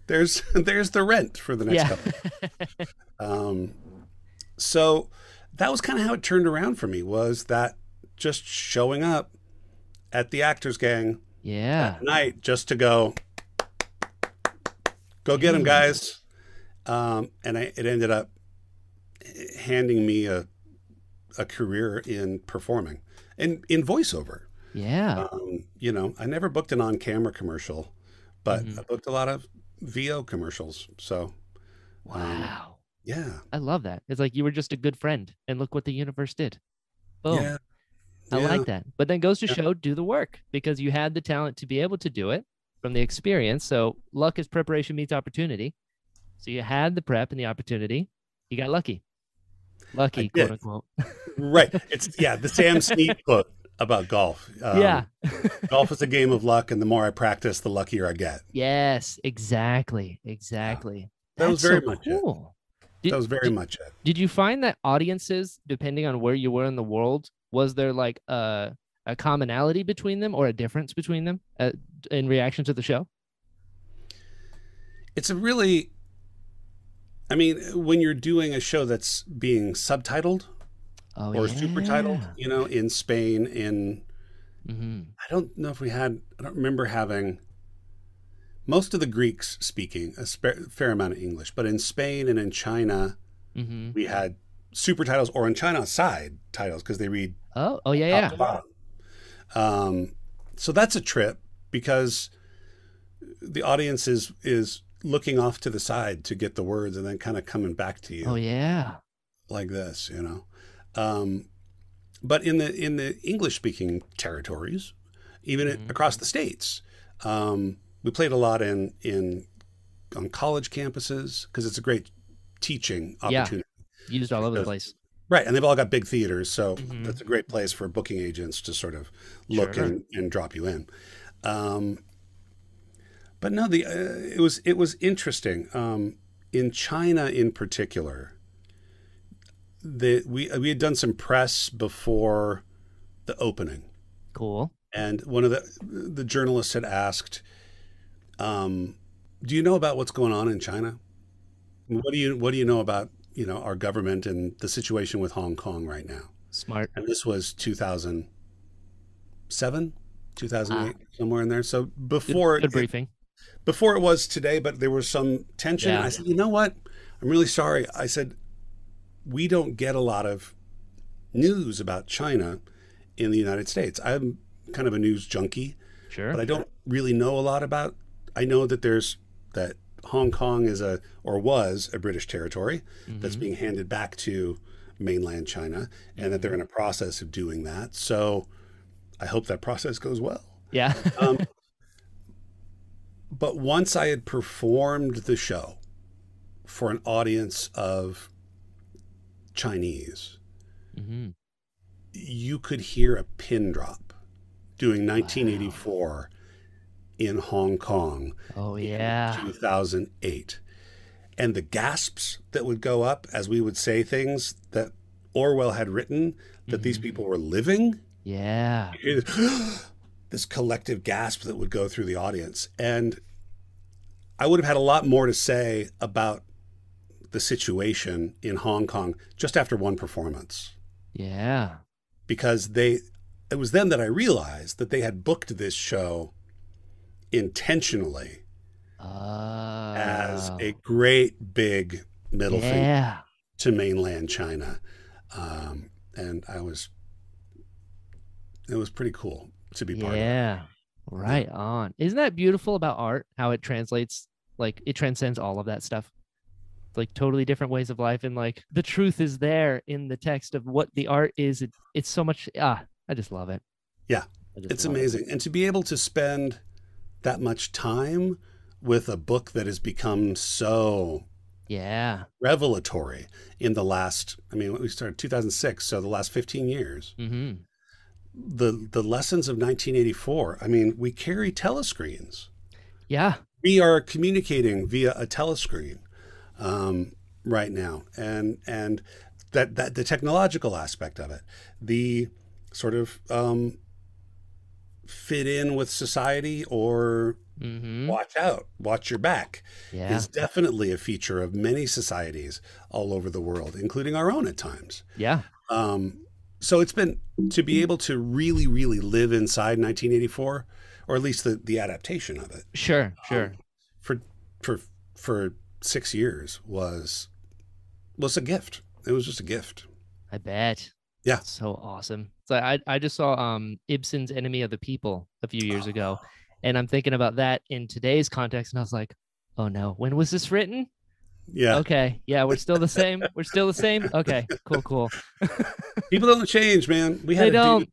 there's there's the rent for the next Yeah. couple um, so that was kind of how it turned around for me was that just showing up at the actors gang yeah. at night just to go Go get him, guys. Um, and I, it ended up handing me a a career in performing and in voiceover. Yeah. Um, you know, I never booked an on camera commercial, but Mhm. I booked a lot of VO commercials. So wow. yeah, I love that. It's like you were just a good friend, and look what the universe did. Boom. yeah, I yeah. like that. But then goes to Yeah. show do the work because you had the talent to be able to do it from the experience. So luck is preparation meets opportunity. So you had the prep and the opportunity. You got lucky. Lucky, quote unquote. right. It's yeah, the Sam Snead quote about golf. Um, yeah. golf is a game of luck, and the more I practice, the luckier I get. yes, exactly. Exactly. That was very so much it. cool. Did, that was very did, much it. did you find that audiences, depending on where you were in the world, was there like a a commonality between them or a difference between them uh, in reaction to the show? It's a really, I mean, when you're doing a show that's being subtitled Oh, or super titled, you know, in Spain, in hmm I don't know if we had, I don't remember having most of the Greeks speaking a fair amount of English, but in Spain and in China, hmm we had super titles or in China side titles because they read Oh, oh yeah, yeah. bottom. Um, so that's a trip because the audience is is looking off to the side to get the words and then kind of coming back to you Oh yeah. like this, you know. Um, but in the in the English speaking territories, even at- Mhm. across the states, um, we played a lot in in on college campuses because it's a great teaching opportunity. Used all over the place. Right, and they've all got big theaters, so Mhm. that's a great place for booking agents to sort of look Sure. and, and drop you in. Um, but no, the uh, it was it was interesting. Um, in China, in particular, the we we had done some press before the opening, Cool. and one of the the journalists had asked, um, "Do you know about what's going on in China? What do you what do you know about you know our government and the situation with Hong Kong right now?" Smart. and this was 2007 2008 ah. somewhere in there so Good, before good it, briefing. before it was today but there was some tension Yeah. i said you know what i'm really sorry i said we don't get a lot of news about china in the united states i'm kind of a news junkie Sure. but i don't really know a lot about i know that there's that hong kong is a or was a british territory that's Mhm. being handed back to mainland China and that they're in a process of doing that. So I hope that process goes well. Yeah. Um, but once I had performed the show for an audience of Chinese, mm-hmm. you could hear a pin drop doing 1984 in Hong Kong Oh in yeah. 2008. And the gasps that would go up as we would say things that Orwell had written that these Mhm. people were living. Yeah. This collective gasp that would go through the audience. And I would have had a lot more to say about the situation in Hong Kong just after one performance Yeah. because they it was then that I realized that they had booked this show intentionally Oh. as a great big middle finger to mainland China. Um, and I was, it was pretty cool to be part of. Yeah. Right on. Isn't that beautiful about art? How it translates, like it transcends all of that stuff. Like totally different ways of life, and like the truth is there in the text of what the art is. It, it's so much. Ah, I just love it. Yeah. It's love it. amazing. And to be able to spend that much time with a book that has become so Yeah. revelatory in the last, I mean, we started 2006, so the last 15 years. Mm-hmm. The, the lessons of 1984, I mean, we carry telescreens. Yeah. we are communicating via a telescreen um, right now, and and that that the technological aspect of it, the sort of um, fit in with society or Mm-hmm. watch out, watch your back, Yeah. is definitely a feature of many societies all over the world, including our own at times. Yeah. Um, so it's been to be able to really, really live inside 1984, or at least the, the adaptation of it Sure. Sure. for for for six years was was a gift. It was just a gift. I bet. Yeah. So awesome. So I I just saw um Ibsen's Enemy of the People a few years ago. And I'm thinking about that in today's context, and I was like, oh no, when was this written? Yeah. Okay. Yeah, we're still the same. We're still the same. Okay. Cool, cool. People don't change, man. We had They don't.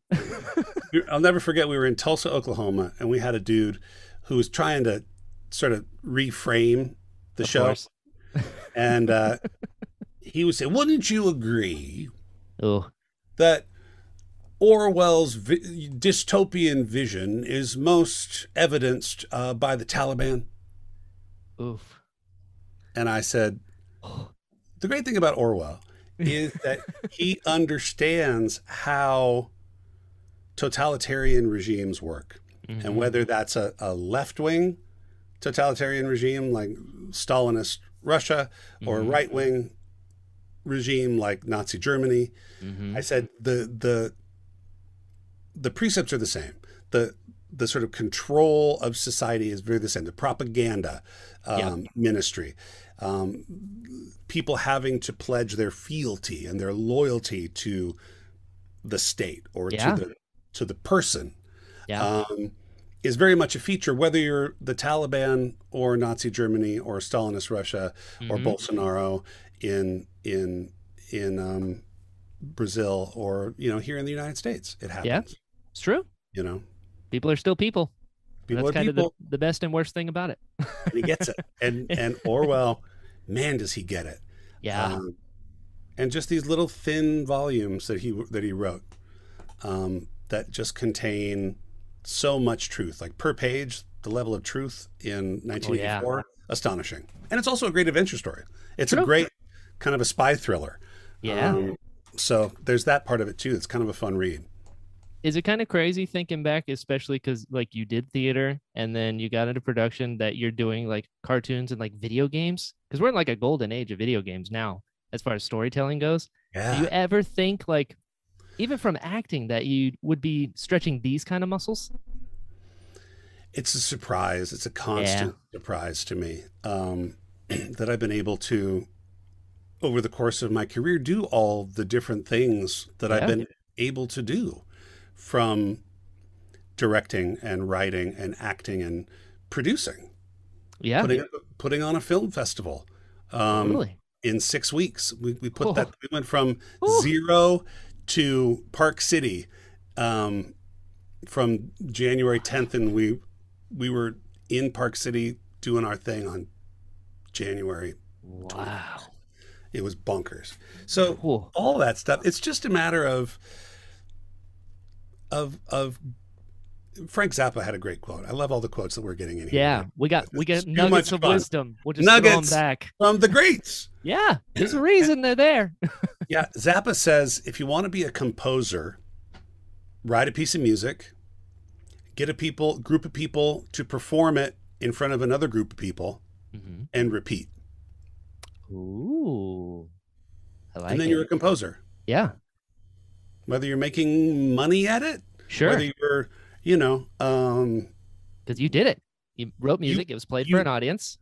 dude. I'll never forget. We were in Tulsa, Oklahoma, and we had a dude who was trying to sort of reframe the Of show, course. and uh, he would say, "Wouldn't you agree Oh, that Orwell's vi- dystopian vision is most evidenced uh, by the Taliban?" oof. And I said, "The great thing about Orwell is that he understands how totalitarian regimes work." Mhm. and whether that's a, a left wing totalitarian regime like Stalinist Russia or a Mhm. right wing regime like Nazi Germany. Mhm. I said the the the precepts are the same. The the sort of control of society is very the same. The propaganda um, ministry, um, people having to pledge their fealty and their loyalty to the state or Yeah. to the to the person Yeah. um, is very much a feature, whether you're the Taliban or Nazi Germany or Stalinist Russia or Mhm. Bolsonaro in in in um, Brazil or you know here in the United States. It happens. It's true. You know, People are still people. people That's kind people, of the, the best and worst thing about it. and he gets it. And and Orwell, man, does he get it? Yeah. Um, and just these little thin volumes that he that he wrote um, that just contain so much truth. Like per page, the level of truth in 1984, astonishing. And it's also a great adventure story. It's a great kind of a spy thriller. yeah. Um, so there's that part of it too. It's kind of a fun read. Is it kind of crazy thinking back especially because like you did theater and then you got into production that you're doing like cartoons and like video games? Because we're in like a golden age of video games now as far as storytelling goes. Yeah. do you ever think like even from acting that you would be stretching these kind of muscles? It's a surprise. It's a constant surprise to me um, that I've been able to, over the course of my career, do all the different things that I've been able to do from directing and writing and acting and producing, yeah putting, putting on a film festival. Um, totally in six weeks. We, we put Oh. that, we went from Ooh. zero to Park City um, from January 10th. And we, we were in Park City doing our thing on January. wow It was bonkers. So cool all that stuff, it's just a matter of, of, of, Frank Zappa had a great quote. I love all the quotes that we're getting in here. yeah we got we get nuggets of fun. wisdom we'll just throw 'em Nuggets. back From the greats. yeah there's a reason they're there Yeah, Zappa says if you want to be a composer, write a piece of music, get a people group of people to perform it in front of another group of people, hmm and repeat. ooh i like and then it you're a composer. yeah Whether you're making money at it, sure whether you're, you know, um, because you did it. You wrote music. it was played for an audience.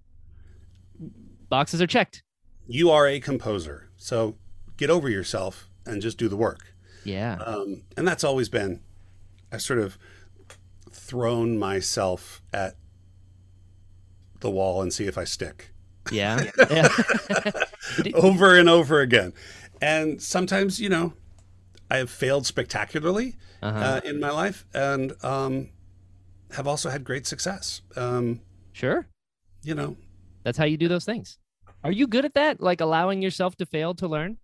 Boxes are checked. you are a composer. So get over yourself and just do the work. Yeah. Um, and that's always been, I sort of thrown myself at the wall and see if I stick. Yeah. yeah. over and over again. And sometimes, you know, I have failed spectacularly uh-huh. uh, in my life and um, have also had great success. Um, sure. you know, That's how you do those things. Are you good at that? Like allowing yourself to fail to learn?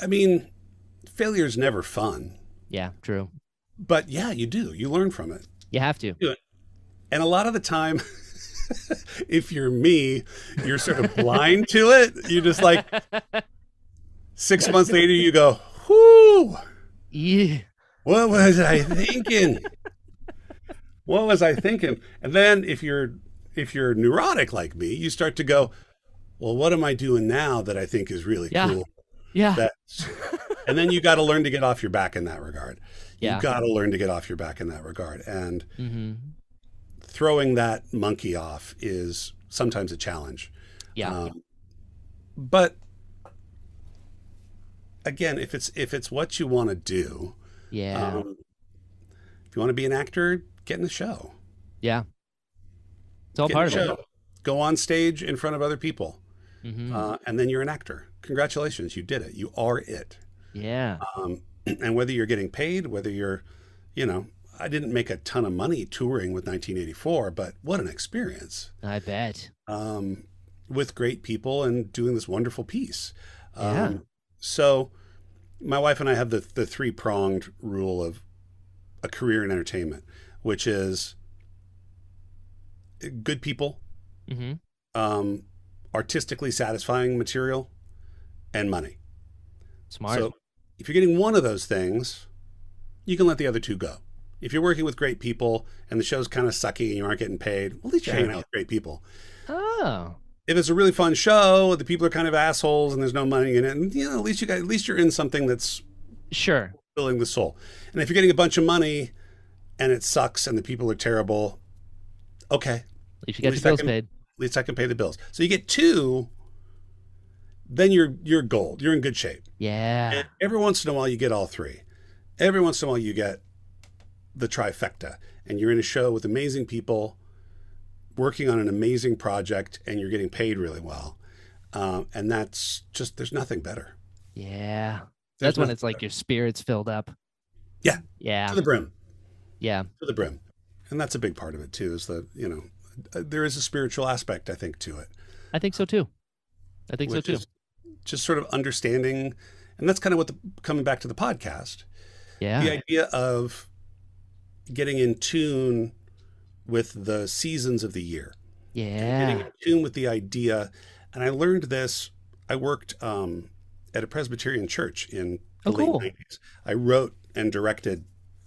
I mean, failure is never fun, Yeah, true. but yeah, you do. You learn from it. You have to. And a lot of the time, if you're me, you're sort of blind to it. You're just like, six months later, you go, whoo. Yeah. What was I thinking? what was I thinking? And then if you're if you're neurotic like me, you start to go, well, what am I doing now that I think is really Yeah. cool? Yeah. That's and then you got to learn to get off your back in that regard. Yeah. You got to learn to get off your back in that regard. And hmm throwing that monkey off is sometimes a challenge. Yeah. Um, but again, if it's if it's what you want to do, yeah. um, if you want to be an actor, get in the show. yeah. It's all Get part of the it. show. Go on stage in front of other people, hmm uh, and then you're an actor. Congratulations, you did it. You are it. yeah. Um, and whether you're getting paid, whether you're, you know, I didn't make a ton of money touring with 1984, but what an experience I bet. um, with great people and doing this wonderful piece. Yeah. Um, so, my wife and I have the the three pronged rule of a career in entertainment, which is good people, hmm um, artistically satisfying material, and money. Smart. So if you're getting one of those things, you can let the other two go. If you're working with great people and the show's kind of sucky and you aren't getting paid, well, at least you're hanging out with great people. oh. If it's a really fun show, the people are kind of assholes and there's no money in it, and you know, at least you got at least you're in something that's Sure. filling the soul. And if you're getting a bunch of money and it sucks and the people are terrible, okay, At least you At got least your I bills can- paid. at least I can pay the bills. So you get two, then you're you're gold. You're in good shape. Yeah. And every once in a while, you get all three. Every once in a while, you get the trifecta, and you're in a show with amazing people, working on an amazing project, and you're getting paid really well. Um, and that's just there's nothing better. Yeah. There's That's when it's like your spirit's filled up. Yeah. Yeah. to the brim, Yeah. to the brim, and that's a big part of it too. Is the you know uh, there is a spiritual aspect I think to it, I think so too. I think so too. just sort of understanding, and that's kind of what the coming back to the podcast. yeah. the idea of getting in tune with the seasons of the year Yeah. getting in tune with the idea and i learned this i worked um, at a presbyterian church in the Oh, cool. late 90s i wrote and directed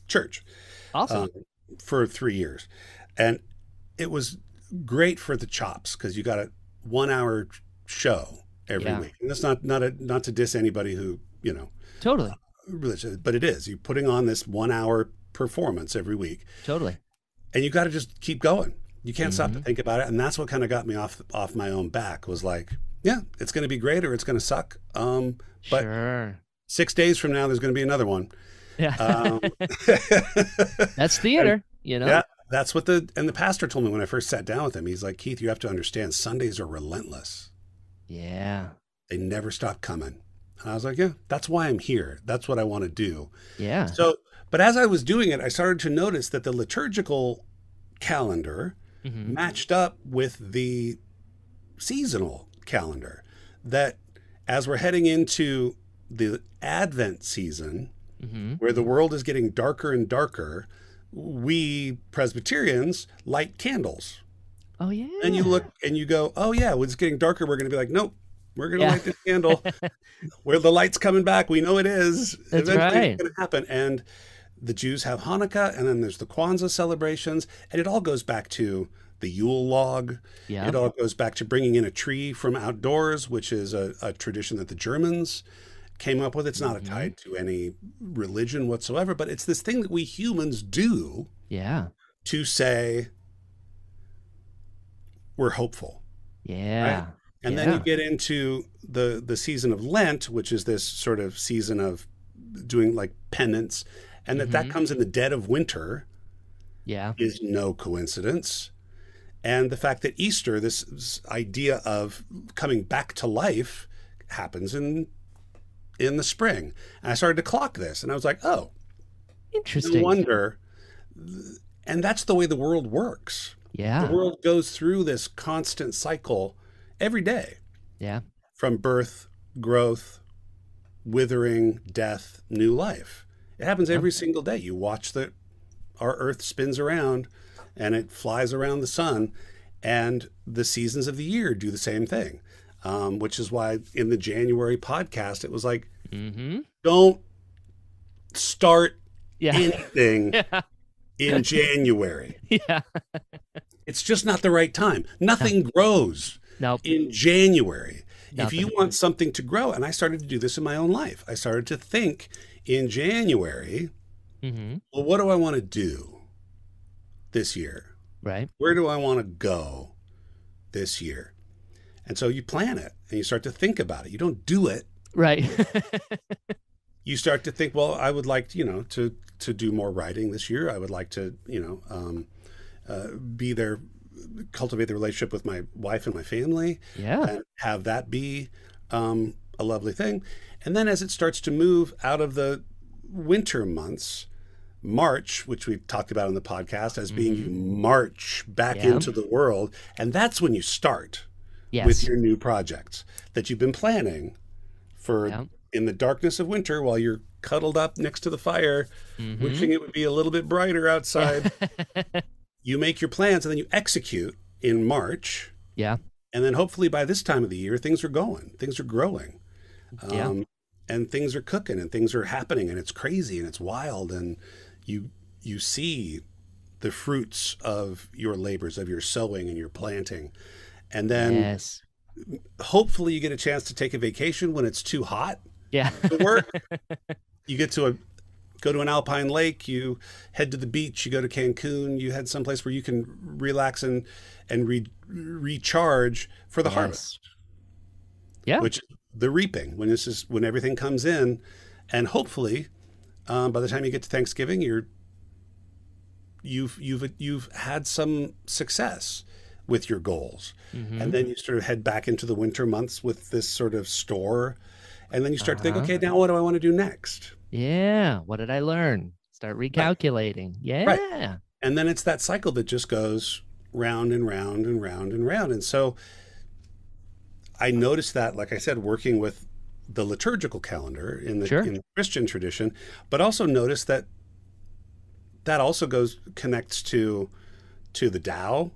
church Awesome. um, for three years and it was great for the chops because you got a one hour show every Yeah. week and that's not not a, not to diss anybody who you know totally. religious, but it is. You're putting on this one hour performance every week, Totally. And you got to just keep going. You can't stop Mm-hmm. to think about it, and that's what kind of got me off off my own back. Was like, yeah, it's going to be great or it's going to suck. Um, but sure. six days from now, there's going to be another one. Yeah. Um, That's theater, you know? yeah, that's what the and the pastor told me when I first sat down with him. He's like, Keythe, you have to understand, Sundays are relentless. Yeah. They never stop coming. And I was like, yeah, that's why I'm here. That's what I want to do. Yeah. So, but as I was doing it, I started to notice that the liturgical calendar Mhm. matched up with the seasonal calendar. That as we're heading into the Advent season, Mhm. where the world is getting darker and darker, we Presbyterians light candles. Oh yeah. And you look and you go, oh, yeah, when it's getting darker, we're going to be like, nope, we're going to Yeah. light this candle. where the light's coming back, we know it is. That's Eventually right. it's going to happen. And the Jews have Hanukkah, and then there's the Kwanzaa celebrations, and it all goes back to the Yule log. Yeah. It all goes back to bringing in a tree from outdoors, which is a, a tradition that the Germans came up with. It's not Mm-hmm. tied to any religion whatsoever, but it's this thing that we humans do Yeah. to say we're hopeful. Yeah. And then you get into the the season of Lent, which is this sort of season of doing like penance, and that Mm-hmm. that comes in the dead of winter Yeah. is no coincidence. And the fact that Easter, this idea of coming back to life, happens in in the spring. And I started to clock this, and I was like, oh, Interesting. no wonder. And that's the way the world works. yeah. The world goes through this constant cycle every day yeah. from birth, growth, withering, death, new life. It happens every single day. You watch the our earth spins around and it flies around the sun and the seasons of the year do the same thing. Um, which is why in the January podcast it was like Mm-hmm. don't start Yeah. anything Yeah. in January. yeah. It's just not the right time. Nothing grows Nope. in January. If you want something to grow, and I started to do this in my own life, I started to think in January, Mm-hmm. well, what do I want to do this year? Right. Where do I want to go this year? And so you plan it and you start to think about it. You don't do it. Right. You start to think, well, I would like, you know, to to do more writing this year. I would like to, you know, um, uh, be there, cultivate the relationship with my wife and my family, yeah. and have that be um, a lovely thing. And then as it starts to move out of the winter months, March, which we've talked about in the podcast as being you march back Mm-hmm. Yeah. into the world, and that's when you start Yes. with your new projects that you've been planning for Yeah. in the darkness of winter while you're cuddled up next to the fire, Mm-hmm. wishing it would be a little bit brighter outside. you make your plans and then you execute in March. yeah. And then hopefully by this time of the year, things are going, things are growing. Yeah. And things are cooking and things are happening and it's crazy and it's wild and you you see the fruits of your labors of your sowing and your planting and then yes. hopefully you get a chance to take a vacation when it's too hot Yeah. to work you get to a go to an alpine lake you head to the beach you go to cancun you head someplace where you can relax and and re, recharge for the Yes. harvest Yeah. which the reaping when this is when everything comes in and hopefully um, by the time you get to thanksgiving you're you've you've you've had some success with your goals Mm-hmm. and then you sort of head back into the winter months with this sort of store and then you start to think Uh-huh. okay now what do i want to do next Yeah. What did I learn? Start recalculating. Yeah. and then it's that cycle that just goes round and round and round and round and so i noticed that like i said working with the liturgical calendar in the, Sure. in the christian tradition but also noticed that that also goes connects to to the Tao,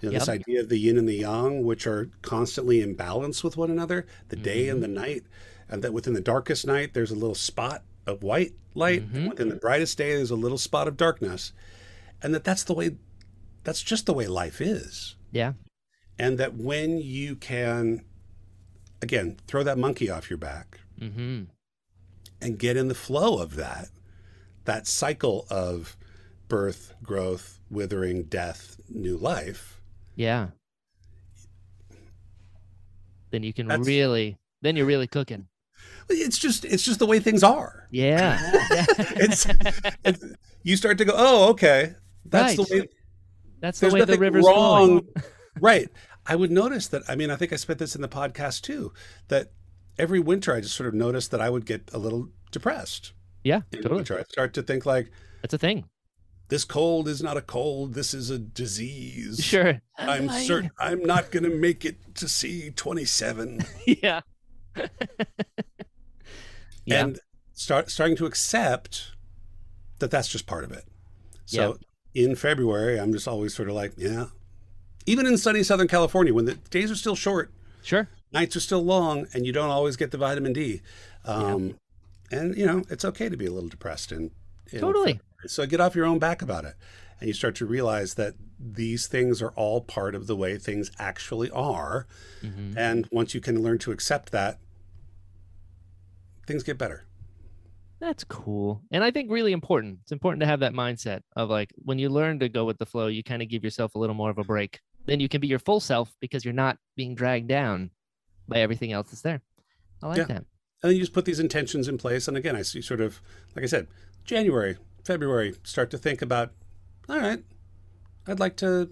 you know, this idea of the yin and the yang, which are constantly in balance with one another, the day and the Mm-hmm. night, and that within the darkest night there's a little spot of white light, Mm-hmm. and within the brightest day there's a little spot of darkness, and that that's the way, that's just the way life is, Yeah. and that when you can, again, throw that monkey off your back Mm-hmm. and get in the flow of that that cycle of birth growth withering death new life Yeah. Then you can That's- really, then you're really cooking. it's just it's just the way things are Yeah. it's, it's you start to go oh okay that's Right. the way That's the way the river's wrong flowing. right i would notice that i mean i think i spent this in the podcast too that every winter i just sort of noticed that i would get a little depressed Yeah. in Totally. winter i start to think like That's a thing. this cold is not a cold this is a disease Sure. I'm Fine. certain I'm not going to make it to see 27 yeah. yeah. and start starting to accept that that's just part of it. So in February, I'm just always sort of like, yeah. Even in sunny Southern California, when the days are still short, sure. nights are still long, and you don't always get the vitamin D. Um, And, you know, it's okay to be a little depressed. and, Totally. So get off your own back about it. And you start to realize that these things are all part of the way things actually are. Mhm. And once you can learn to accept that, things get better. That's cool. And I think really important. It's important to have that mindset of like when you learn to go with the flow, you kind of give yourself a little more of a break. Then you can be your full self because you're not being dragged down by everything else that's there. I like Yeah. that. And then you just put these intentions in place. And again, I see sort of, like I said, January, February, start to think about, all right, I'd like to,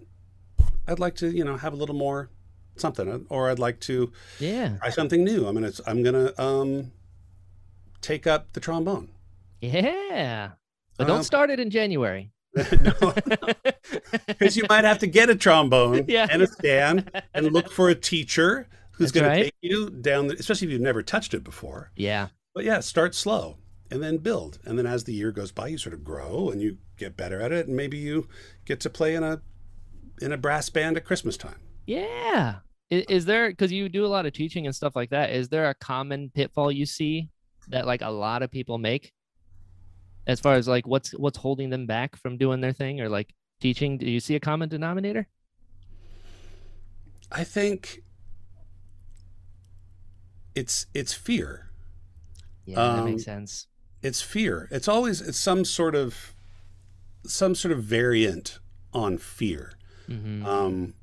I'd like to, you know, have a little more something, or I'd like to Yeah. try something new. I'm gonna, I'm gonna, um, take up the trombone. Yeah. But Um, don't start it in January. no, because you might have to get a trombone Yeah. and a stand and look for a teacher who's going right. to take you down, the, especially if you've never touched it before. yeah. But yeah, start slow and then build. And then as the year goes by, you sort of grow and you get better at it. And maybe you get to play in a in a brass band at Christmas time. Yeah. Is, is there because you do a lot of teaching and stuff like that? Is there a common pitfall you see that like a lot of people make, as far as like what's what's holding them back from doing their thing or like teaching? Do you see a common denominator? I think it's it's fear. Yeah, that makes Um, sense. It's fear. It's always it's some sort of some sort of variant on fear. hmm Um,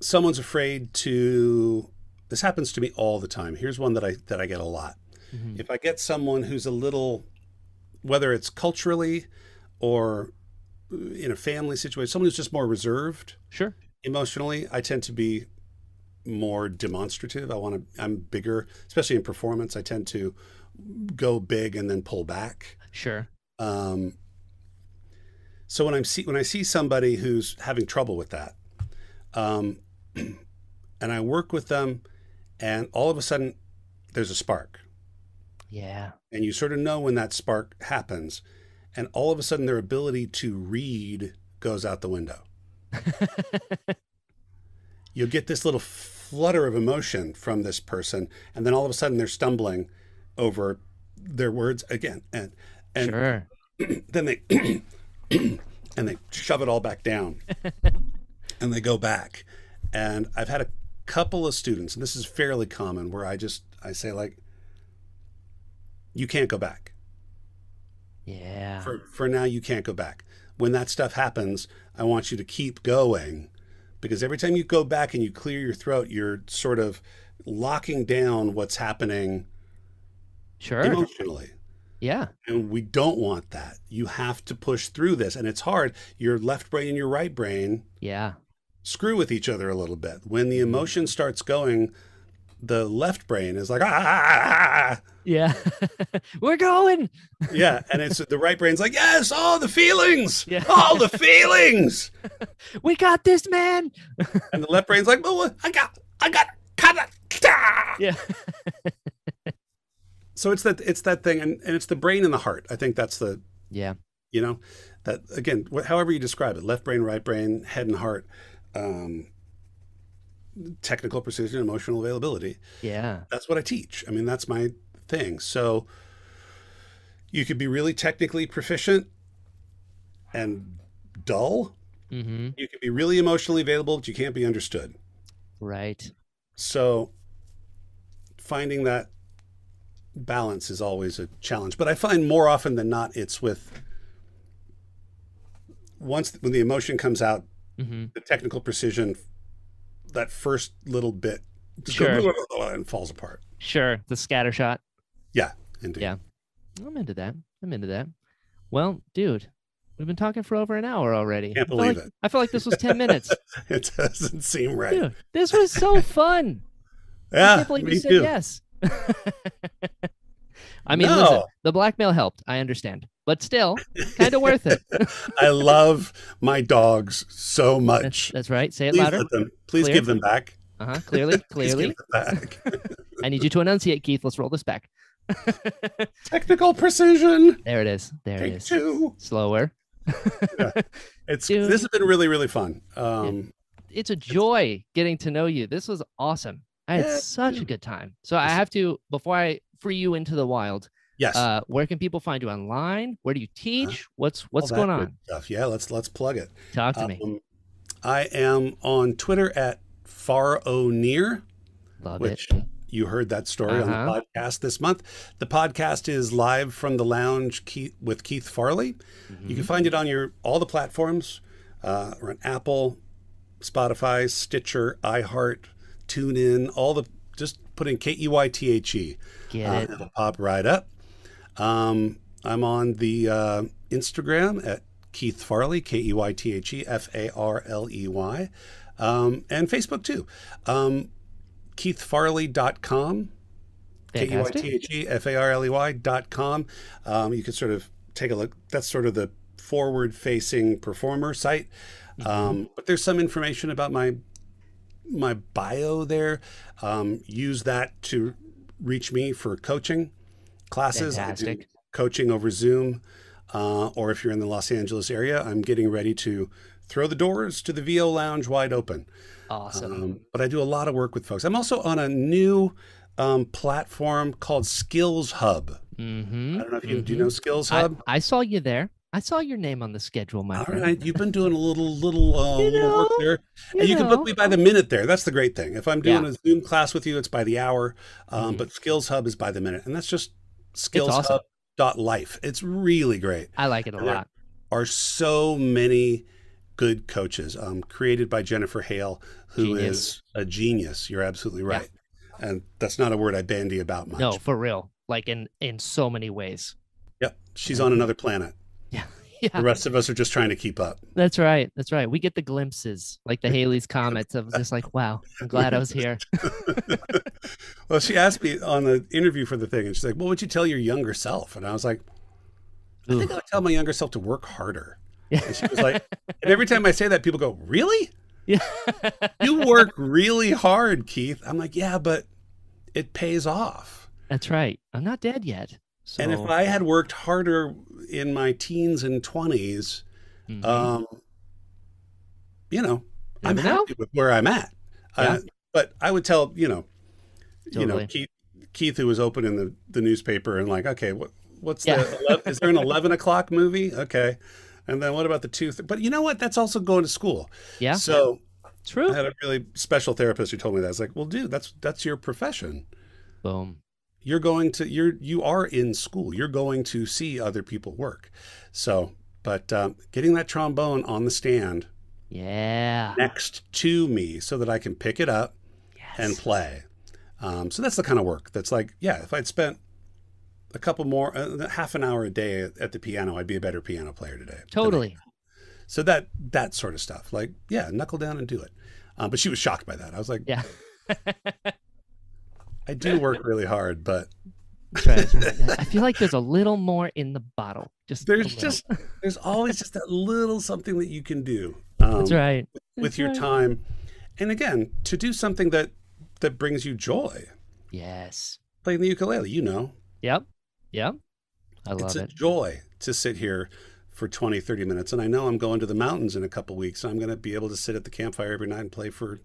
someone's afraid to. This happens to me all the time. Here's one that I that I get a lot. hmm If I get someone who's a little, whether it's culturally or in a family situation, someone who's just more reserved Sure. emotionally, I tend to be more demonstrative. I want to. I'm bigger, especially in performance. I tend to go big and then pull back. Sure. Um, so when I'm see when I see somebody who's having trouble with that, um, and I work with them, and all of a sudden there's a spark, Yeah. and you sort of know when that spark happens, and all of a sudden their ability to read goes out the window. You'll get this little flutter of emotion from this person, and then all of a sudden they're stumbling over their words again, and and sure. then they and they shove it all back down and they go back and i've had a couple of students and this is fairly common where i just i say like you can't go back Yeah. for for now you can't go back when that stuff happens i want you to keep going because every time you go back and you clear your throat you're sort of locking down what's happening sure. emotionally Yeah. And we don't want that. You have to push through this. And it's hard. Your left brain and your right brain Yeah. screw with each other a little bit. When the mm-hmm. emotion starts going, the left brain is like, ah, ah, ah, ah. Yeah. We're going. yeah. And it's the right brain's like, yes, all the feelings, Yeah. all the feelings. We got this, man. And the left brain's like, well, I got, I got. Ah. Yeah. So it's that, it's that thing. And, and it's the brain and the heart. I think that's the, Yeah. you know that again wh- however you describe it left brain right brain head and heart um, technical precision emotional availability Yeah. that's what i teach i mean that's my thing so you could be really technically proficient and dull Mm-hmm. you could be really emotionally available but you can't be understood Right. so finding that balance is always a challenge but i find more often than not it's with once when the emotion comes out Mm-hmm. the technical precision that first little bit Sure. goes and falls apart Sure. The scatter shot. yeah indeed Yeah. I'm into that. I'm into that. Well, dude, we've been talking for over an hour already. Can't I believe like, it. I feel like this was 10 minutes. it doesn't seem right Dude, this was so fun. I yeah can't believe me you said too yes. I mean, No. listen, the blackmail helped. I understand, but still, kind of worth it. i love my dogs so much that's right. Say it please louder. them please Clear? give them back Uh huh. Clearly, Please clearly. give them back I need you to enunciate, Keythe. Let's roll this back. technical precision There it is. There it take is. two Slower. it's Dude. this has been really really fun um It's a joy getting to know you. This was awesome. I had Yeah, such a good time. So I have to before I free you into the wild. yes Uh, where can people find you online? Where do you teach? What's what's going on? stuff yeah let's let's plug it Talk to me. Um, I am on Twitter at far o near, Love which it. you heard that story on Uh-huh. the podcast this month. The podcast is live from the lounge Keythe, with Keythe Farley. Mm-hmm. You can find it on your all the platforms. Uh, we're on Apple, Spotify, Stitcher, iHeart, TuneIn, all the just put in K E Y T H E. Get Uh, it. it'll pop right up. Um, I'm on the uh, Instagram at Keythe Farley, K E Y T H E F A R L E Y, um, and Facebook too. Um, KeytheFarley.com, K E Y. T H E F A R L E Y dot com. Um, you can sort of take a look. That's sort of the forward facing performer site. Mm-hmm. Um, but there's some information about my my bio there. Um, use that to reach me for coaching classes. Fantastic. coaching over Zoom, uh, or if you're in the Los Angeles area, I'm getting ready to throw the doors to the VO Lounge wide open. Awesome. Um, but I do a lot of work with folks. I'm also on a new um, platform called Skills Hub. mm-hmm. I don't know if you do you know Skills I, Hub. I saw you there. I saw your name on the schedule, my All friend. right, you've been doing a little little uh, You little work there, you and you can book me by the minute there. That's the great thing. If I'm doing Yeah. a Zoom class with you, it's by the hour. Um, Mhm. But Skills Hub is by the minute, and that's just Skills awesome. Hub dot life. It's really great. I like it a And lot. Are so many good coaches. Um, created by Jennifer Hale, who is Genius. a genius. You're absolutely right, and that's not a word I bandy about much. No, for real. Like in in so many ways. Yep, she's on another planet. Yeah. The rest of us are just trying to keep up. That's right. That's right. We get the glimpses, like the Halley's comets of just like, wow, I'm glad I was here. well, she asked me on the interview for the thing, and she's like, "What would you tell your younger self?" And I was like, "I think I would tell my younger self to work harder." Yeah. And she was like, and every time I say that, people go, "Really? Yeah. You work really hard, Keythe?" I'm like, "Yeah, but it pays off." That's right. I'm not dead yet. So, And if I had worked harder in my teens and 20s, Mhm. um, you know, You I'm know. happy with where I'm at. Uh, but I would tell, you know, you know, Keythe, Keythe, who was opening the, the newspaper and like, okay, what, what's Yeah. the, is there an 11 o'clock movie? Okay. And then what about the two? Th- but you know what? That's also going to school. yeah, So true. I had a really special therapist who told me that. I was like, well, dude, that's, that's your profession. Boom. You're going to, you're, you are in school. You're going to see other people work. So, but um, getting that trombone on the stand Yeah. next to me so that I can pick it up Yes. and play. Um, so that's the kind of work that's like, yeah, if I'd spent a couple more, uh, half an hour a day at, at the piano, I'd be a better piano player today. Totally. So that that sort of stuff, like, yeah, knuckle down and do it. Um, but she was shocked by that. I was like, Yeah. I do work really hard, but That's right, that's right. I feel like there's a little more in the bottle. Just there's just there's always just that little something that you can do. Um, That's right. with That's your right. time, and again, to do something that that brings you joy. Yes. Playing the ukulele, you know, Yep. Yep. I love it. it's a joy to sit here for 20 30 minutes and i know i'm going to the mountains in a couple weeks and i'm going to be able to sit at the campfire every night and play for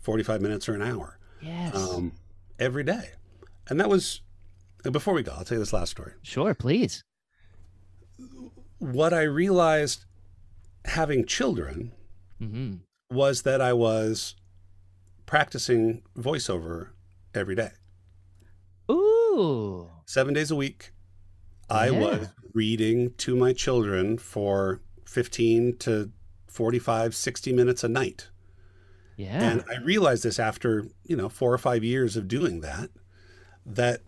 45 minutes or an hour Yes. um, every day and that was before we go i'll tell you this last story sure, please. what i realized having children hmm was that i was practicing voiceover every day Ooh. seven days a week i Yeah. was reading to my children for 15 to 45 60 minutes a night Yeah. And I realized this after, you know, four or five years of doing that, that,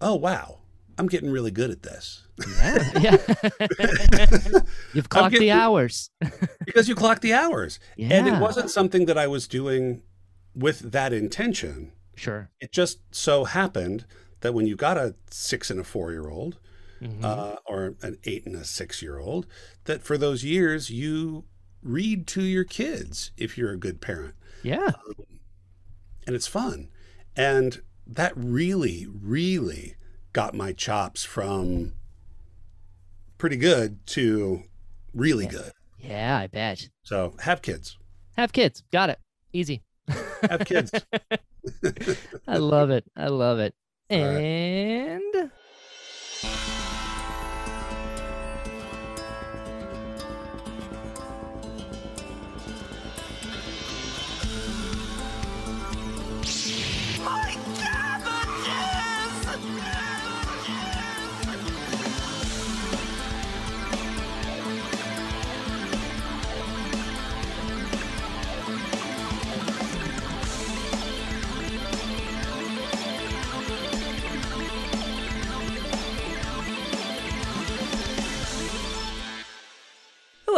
oh, wow, I'm getting really good at this. yeah. yeah. You've clocked the hours. because you clocked the hours. Yeah. And it wasn't something that I was doing with that intention. Sure. It just so happened that when you got a six and a four year old, Mhm. uh, or an eight and a six year old, that for those years you read to your kids if you're a good parent. yeah. Um, and it's fun. And that really, really got my chops from pretty good to really good. Yeah, I bet. So have kids. Have kids. Got it. Easy. Have kids. I love it. I love it. All right. And My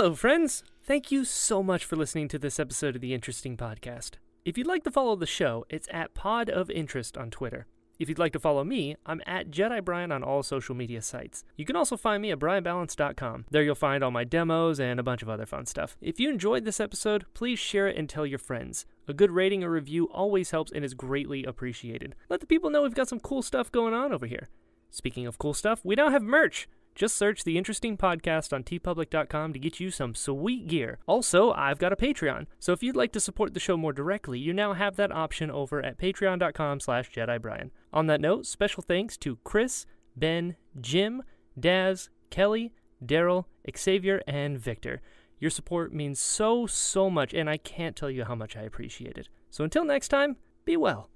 Hello, friends. Thank you so much for listening to this episode of the Interesting Podcast. If you'd like to follow the show, it's at Pod of Interest on Twitter. If you'd like to follow me, I'm at Jedi Brian on all social media sites. You can also find me at brianballance.com. There you'll find all my demos and a bunch of other fun stuff. If you enjoyed this episode, please share it and tell your friends. A good rating or review always helps and is greatly appreciated. Let the people know we've got some cool stuff going on over here. Speaking of cool stuff, we now have merch. Just search the interesting podcast on teepublic.com to get you some sweet gear. Also, I've got a Patreon, so if you'd like to support the show more directly, you now have that option over at patreon.com slash JediBrian. On that note, special thanks to Chris, Ben, Jim, Daz, Kelly, Daryl, Xavier, and Victor. Your support means so, so much, and I can't tell you how much I appreciate it. So until next time, be well.